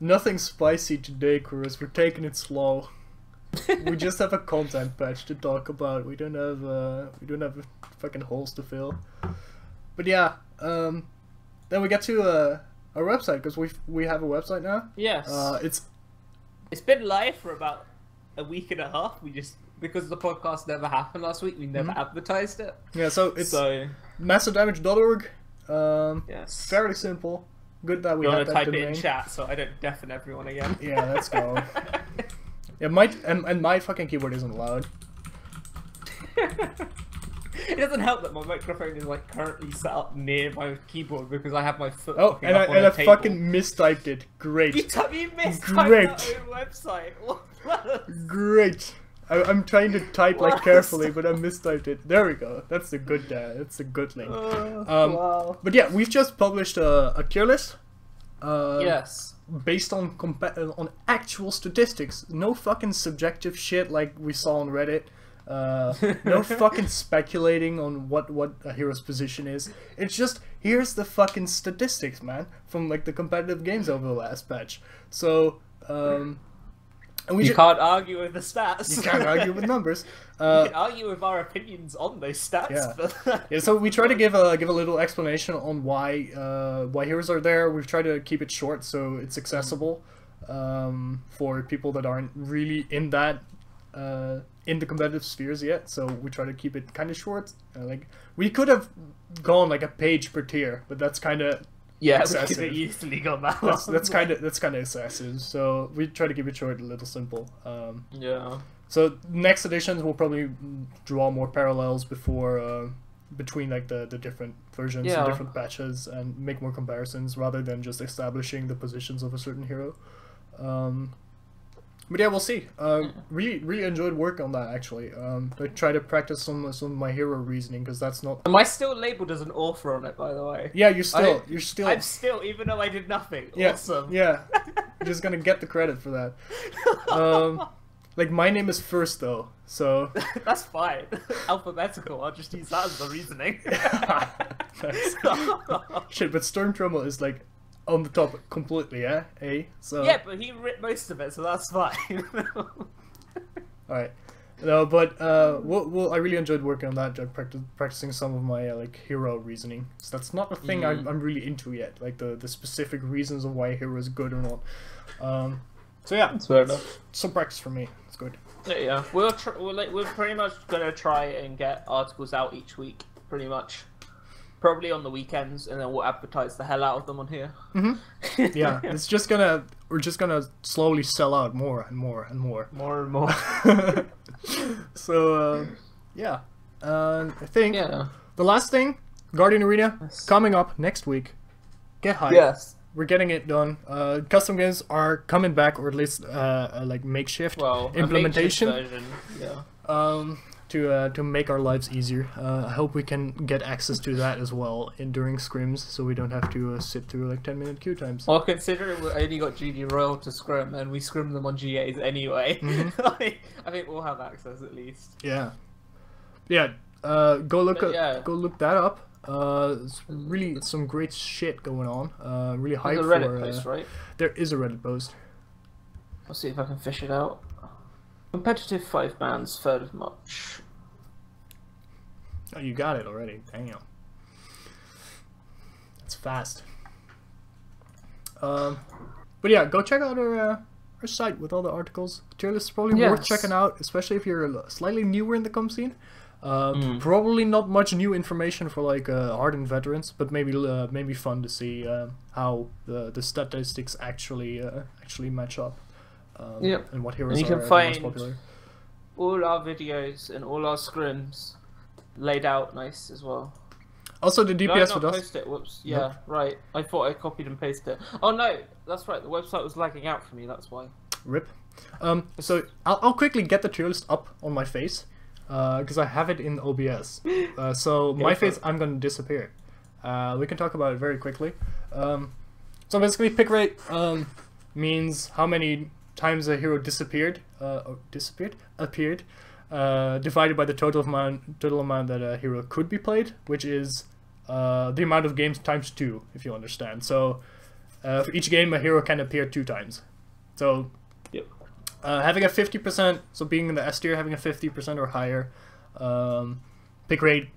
Nothing spicy today, Chris. We're taking it slow. we just have a content patch to talk about. We don't have uh, we don't have fucking holes to fill. But yeah, um, then we get to a, our website because we we have a website now. yes. Uh, it's it's been live for about a week and a half. We just because the podcast never happened last week, we never advertised it. yeah, so Mm-hmm. it's so massivedamage.org. Um, yes. fairly simple. Good that we You have want to that type it in chat so I don't deafen everyone again. Yeah, let's go. Yeah, my and, and my fucking keyboard isn't loud. it doesn't help that my microphone is like currently set up near my keyboard because I have my foot. Oh, and I and a I table. fucking mistyped it. Great. You Great, t- you missed Great. website. What? great. I, I'm trying to type like carefully, but I mistyped it. There we go. That's the good. Uh, that's a good link. Uh, Um, wow. But yeah, we've just published a, a tier list. Uh, Yes. Based on compa- on actual statistics, no fucking subjective shit like we saw on Reddit. Uh, no fucking speculating on what what a hero's position is. It's just here's the fucking statistics, man, from like the competitive games over the last patch. So, um, and we You ju- can't argue with the stats. you can't argue with numbers. you Uh, can argue with our opinions on those stats. Yeah. But yeah, so we try to give a give a little explanation on why uh, why heroes are there. We've tried to keep it short so it's accessible um, for people that aren't really in that uh, in the competitive spheres yet. So we try to keep it kind of short. Uh, like we could have gone like a page per tier, but that's kind of yeah, we could easily gone that. that's that's kind of that's kind of excessive. So we try to keep it short, a little simple. Um, yeah. so next editions will probably draw more parallels before uh, between like the, the different versions Yeah. and different patches and make more comparisons rather than just establishing the positions of a certain hero. Um, but yeah, we'll see. Uh, really, really enjoyed work on that actually. Um, I try to practice some some of my hero reasoning because that's not. Am I still labeled as an author on it, by the way? Yeah, you're still I- you're still I'm still, even though I did nothing. yeah Awesome. yeah. You're just gonna get the credit for that. Um, like my name is first though, so That's fine. Alphabetical. I'll just use that as the reasoning. Nice. shit. But Storm Tremble is like on the top completely, yeah. A so yeah, but he writ most of it, so that's fine. All right. No, but uh, we'll, we'll, I really enjoyed working on that, like practice, practicing some of my uh, like hero reasoning. So that's not a thing I'm, Mm. I'm really into yet, like the, the specific reasons of why a hero is good or not. Um, so yeah, that's fair enough. some practice for me. It's good. Yeah, yeah. We'll tr- we're, like, we're pretty much gonna try and get articles out each week, pretty much. Probably on the weekends, and then we'll advertise the hell out of them on here. Mm-hmm. Yeah, it's just gonna we're just gonna slowly sell out more and more and more. more and more. so uh, yeah, uh, I think yeah. the last thing, Guardian Arena, Yes. coming up next week. Get hyped. Yes. we're getting it done. Uh, custom games are coming back, or at least uh, a, like makeshift Well, a implementation makeshift version, Yeah. um, to uh, to make our lives easier. Uh, I hope we can get access to that as well in during scrims, so we don't have to uh, sit through like ten minute queue times. Well, considering we only got GG Royal to scrim, and we scrim them on GAs anyway, Mhm. like, I think we'll have access at least. Yeah, yeah. Uh, go look at, yeah. go look that up. Uh, it's really some great shit going on. Uh, really There's hyped a Reddit for. Uh, post, right? There is a Reddit post. I'll see if I can fish it out. Competitive five bands, third of March. Oh, you got it already. Damn. That's fast. Um, but yeah, go check out our uh, our site with all the articles. Tier list is probably worth checking out, especially if you're slightly newer in the com scene. Uh, Mm. Probably not much new information for like uh, hardened veterans, but maybe uh, maybe fun to see uh, how the the statistics actually uh, actually match up. Um, Yep. And what heroes you are can the most find- popular. All our videos and all our scrims laid out nice as well. Also, the Did I DPS not with us. post it? Whoops. Yeah, right. I thought I copied and pasted it. Oh no, that's right. The website was lagging out for me. That's why. Rip. Um, so I'll, I'll quickly get the tier list up on my face because I have it in OBS. Uh, so my face, it. I'm going to disappear. Uh, we can talk about it very quickly. Um, so basically, pick rate um, means how many times a hero disappeared, uh, disappeared, appeared, uh, divided by the total amount total amount that a hero could be played, which is uh, the amount of games times two, if you understand. So uh, for each game, a hero can appear two times. So Yep. uh, having a 50%, so being in the S tier, having a 50% or higher um, pick rate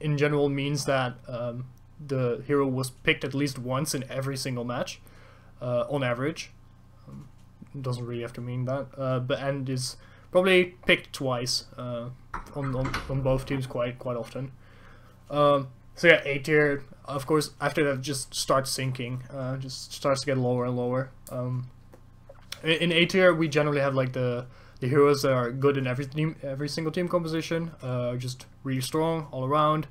in general means that um, the hero was picked at least once in every single match, uh, on average. Doesn't really have to mean that, uh, but and is probably picked twice uh, on, on on both teams quite quite often. Um, so yeah, A tier, of course, after that just starts sinking, uh, just starts to get lower and lower. Um, in, in A tier, we generally have like the the heroes that are good in every team, every single team composition, uh, just really strong all around,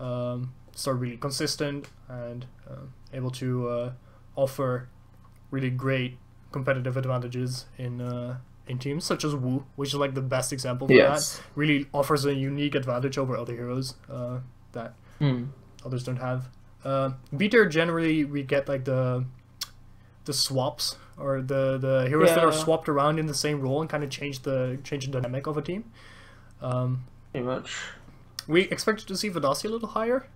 um, start really consistent and uh, able to uh, offer really great competitive advantages in uh, in teams such as Wu, which is like the best example for Yes. that. Really offers a unique advantage over other heroes uh, that Hmm. others don't have. Uh, B tier generally we get like the the swaps or the the heroes that are swapped around in the same role and kind of change the change the dynamic of a team. Um, Pretty much. we expected to see Vadasi a little higher.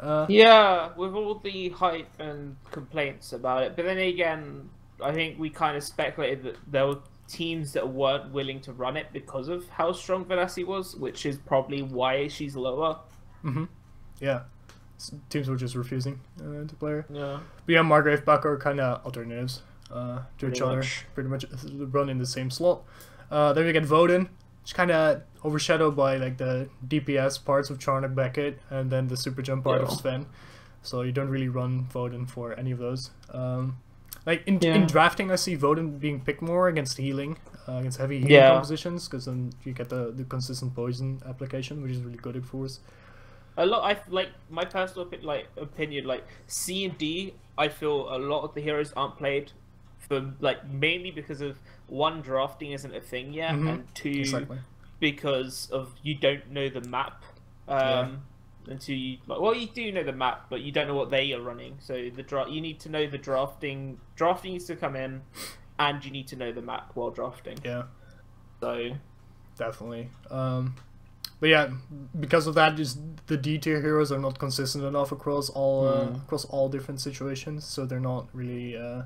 Uh, Yeah, with all the hype and complaints about it, but then again, I think we kind of speculated that there were teams that weren't willing to run it because of how strong Vadasi was, which is probably why she's lower. hmm Yeah. Teams were just refusing uh, to play her. Yeah. But yeah, Margrave Buck are kind of alternatives uh, to each Pretty other. much. Pretty much run in the same slot. Uh, then we get Voden, which kind of overshadowed by like the DPS parts of Charnock Beckett and then the super jump part of Sven. So you don't really run Voden for any of those. Um, like in, Yeah. in drafting, I see Voden being picked more against healing uh, against heavy healing Yeah. compositions because then you get the, the consistent poison application, which is really good for us. A lot, I like my personal opi- like opinion. Like C and D, I feel a lot of the heroes aren't played for like mainly because of one drafting isn't a thing yet, Mhm. and two Exactly. because of you don't know the map. Um, Until you like, well, you do know the map, but you don't know what they are running. So the dra- you need to know the drafting. Drafting needs to come in, and you need to know the map while drafting. Yeah, So definitely. Um, but yeah, because of that, just the D tier heroes are not consistent enough across all uh, Mm. across all different situations, so they're not really. Uh,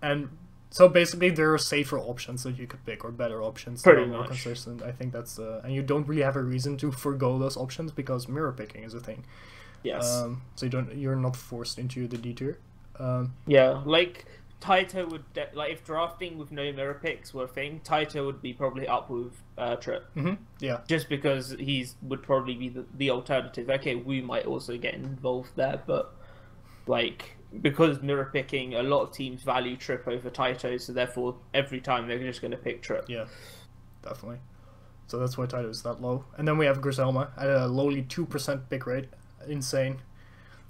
and so basically, there are safer options that you could pick or better options that Pretty are more much. consistent. I think that's uh, and you don't really have a reason to forego those options because mirror picking is a thing. yes, Um, so you don't you're not forced into the detour. Um, yeah, like Tyto would de- like if drafting with no mirror picks were a thing, Tyto would be probably up with uh, Trip Mm-hmm. Yeah, just because he's would probably be the, the alternative. Okay, we might also get involved there, but like because mirror picking, a lot of teams value Trip over Tyto, so therefore every time they're just going to pick Trip. yeah, definitely. So that's why Tyto is that low. And then we have Griselma at a lowly two percent pick rate, insane.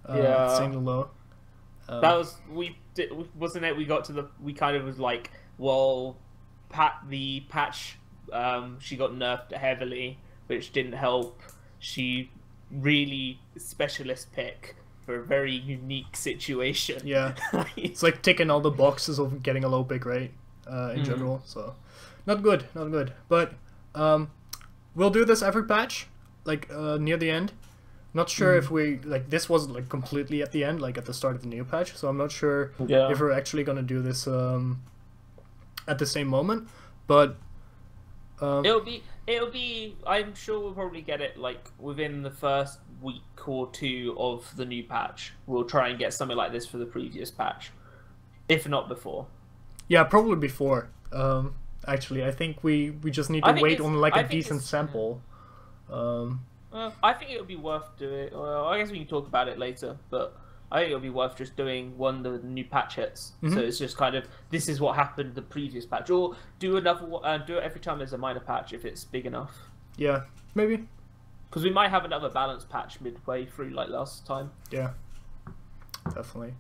Uh, Yeah. insanely low. Um, That was we did, wasn't it? We got to the we kind of was like, well, pat the patch. Um, she got nerfed heavily, which didn't help. She really specialist pick for a very unique situation. Yeah. it's like ticking all the boxes of getting a low pick rate uh, in Mhm. general. So not good, not good. But um, we'll do this every patch, like uh, near the end. Not sure if we like this wasn't like completely at the end, like at the start of the new patch. So I'm not sure yeah. if we're actually gonna do this um, at the same moment. But um, It'll be it'll be I'm sure we'll probably get it like within the first week or two of the new patch. We'll try and get something like this for the previous patch. If not before. yeah, probably before. Um, actually, I think we we just need to wait on like a I decent sample. Um, Well, I think it would be worth doing. Well, I guess we can talk about it later, but I think it would be worth just doing one of the new patch hits. So Mhm. it's just kind of this is what happened the previous patch, or do another uh, do it every time there's a minor patch if it's big enough. yeah, maybe. Because we might have another balance patch midway through like last time. Yeah, definitely.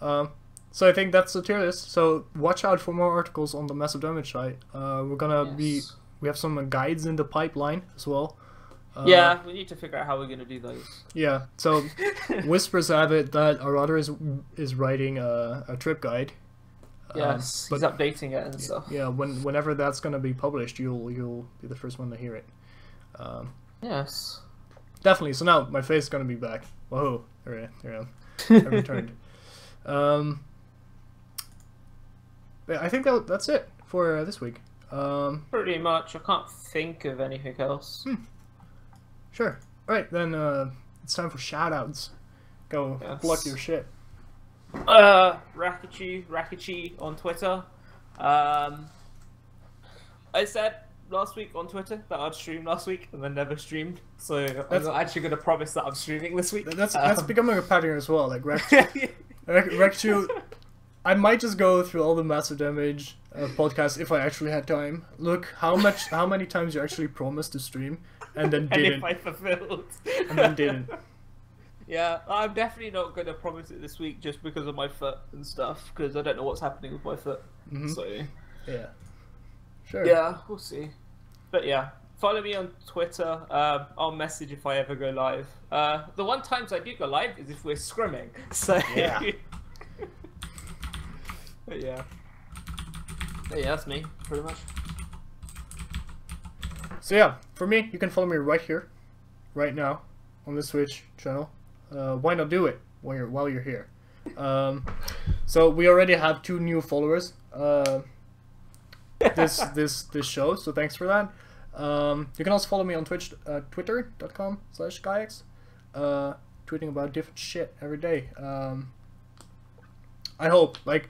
Um, so I think that's the tier list. So watch out for more articles on the massive damage site. Uh, we're gonna be we have some guides in the pipeline as well. Uh, yeah, we need to figure out how we're gonna do those. Yeah. So whispers have it that Arada is is writing a, a trip guide. Um, Yes, but he's updating it and stuff. yeah, when whenever that's gonna be published, you'll you'll be the first one to hear it. Um, Yes. definitely. So now my face is gonna be back. Whoa! There, I- there I am. I returned. um, but I think that that's it for uh, this week. Um, Pretty much. I can't think of anything else. Hmm. sure. All right, then uh, it's time for shoutouts. Go Yes. your shit. Uh, Rakychu, Rakychu on Twitter. Um, I said last week on Twitter that I'd stream last week and then never streamed. So I'm not actually going to promise that I'm streaming this week. Th- That's that's Um, becoming a pattern as well. Like Rex, Rek- Rekchu, I might just go through all the massive damage uh, podcasts if I actually had time. Look how much, how many times you actually promised to stream and then didn't, and if I fulfilled. and then didn't. Yeah, I'm definitely not going to promise it this week just because of my foot and stuff, because I don't know what's happening with my foot. Mhm. So, Yeah, sure. yeah, we'll see. But yeah, follow me on Twitter. Um, I'll message if I ever go live. Uh, the one times I do go live is if we're scrimming. So, Yeah. but yeah. But yeah, that's me, pretty much. So yeah, for me, you can follow me right here, right now, on the Twitch channel. Uh, why not do it while you're while you're here? Um, so we already have two new followers. Uh, this this this show. So thanks for that. Um, you can also follow me on Twitch, uh, Twitter.com slash Gaiex. Uh, tweeting about different shit every day. Um, I hope like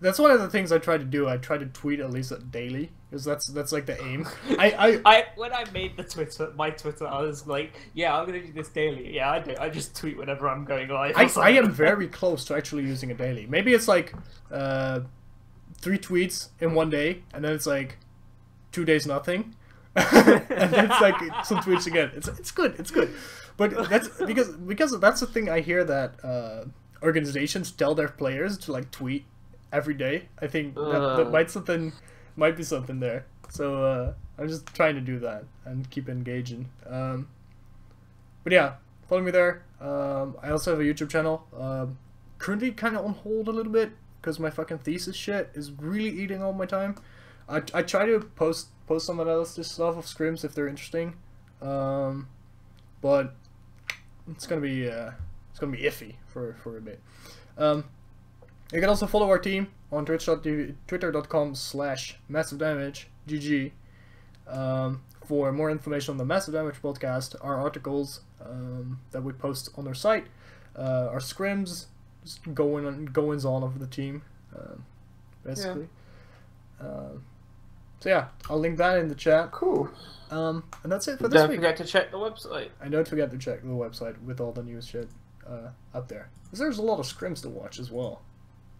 that's one of the things I try to do. I try to tweet at least daily because that's that's like the aim. I, I I when I made the Twitter, my Twitter, I was like, yeah, I'm gonna do this daily. Yeah, I do. I just tweet whenever I'm going live. I, I am very close to actually using a daily. Maybe it's like uh, three tweets in one day, and then it's like two days nothing, and then it's like some tweets again. It's it's good. It's good, but that's because because that's the thing I hear that uh, organizations tell their players to like tweet every day. I think that, that might something might be something there. So uh, I'm just trying to do that and keep engaging. Um, but yeah, follow me there. Um, I also have a YouTube channel. Um, currently kind of on hold a little bit because my fucking thesis shit is really eating all my time. I, I try to post post some of else this stuff of scrims if they're interesting, um, but it's gonna be uh, it's gonna be iffy for for a bit. Um, you can also follow our team on twitch.tv, twitter.com slash massive damage gg um, for more information on the massive damage podcast our articles um, that we post on our site uh, our scrims just going on goings on of the team um, basically. Um, so yeah i'll link that in the chat Cool. um, and that's it for this Don't week forget to check the website. and don't forget to check the website with all the news shit uh, up there 'Cause there's a lot of scrims to watch as well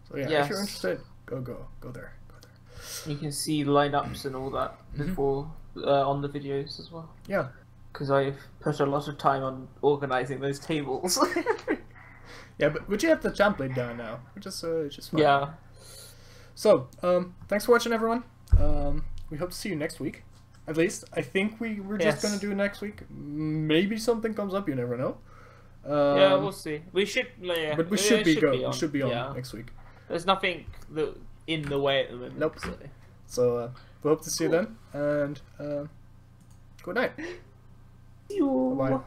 so yeah if you're interested go go go there go there You can see lineups and all that Mhm. before uh, on the videos as well. yeah Because I've put a lot of time on organizing those tables. Yeah, but, would you have the template down now, which is uh, which is fine. yeah. So, um, thanks for watching, everyone. Um, we hope to see you next week. At least I think we we're just Yes. gonna do it next week. Maybe something comes up. You never know. Um, yeah, we'll see. We should. Yeah, but we yeah, should be go. on. We should be on Yeah. next week. There's nothing that in the way at the moment. Nope. so- So uh, we hope to see you then, and uh, good night. See you. Bye.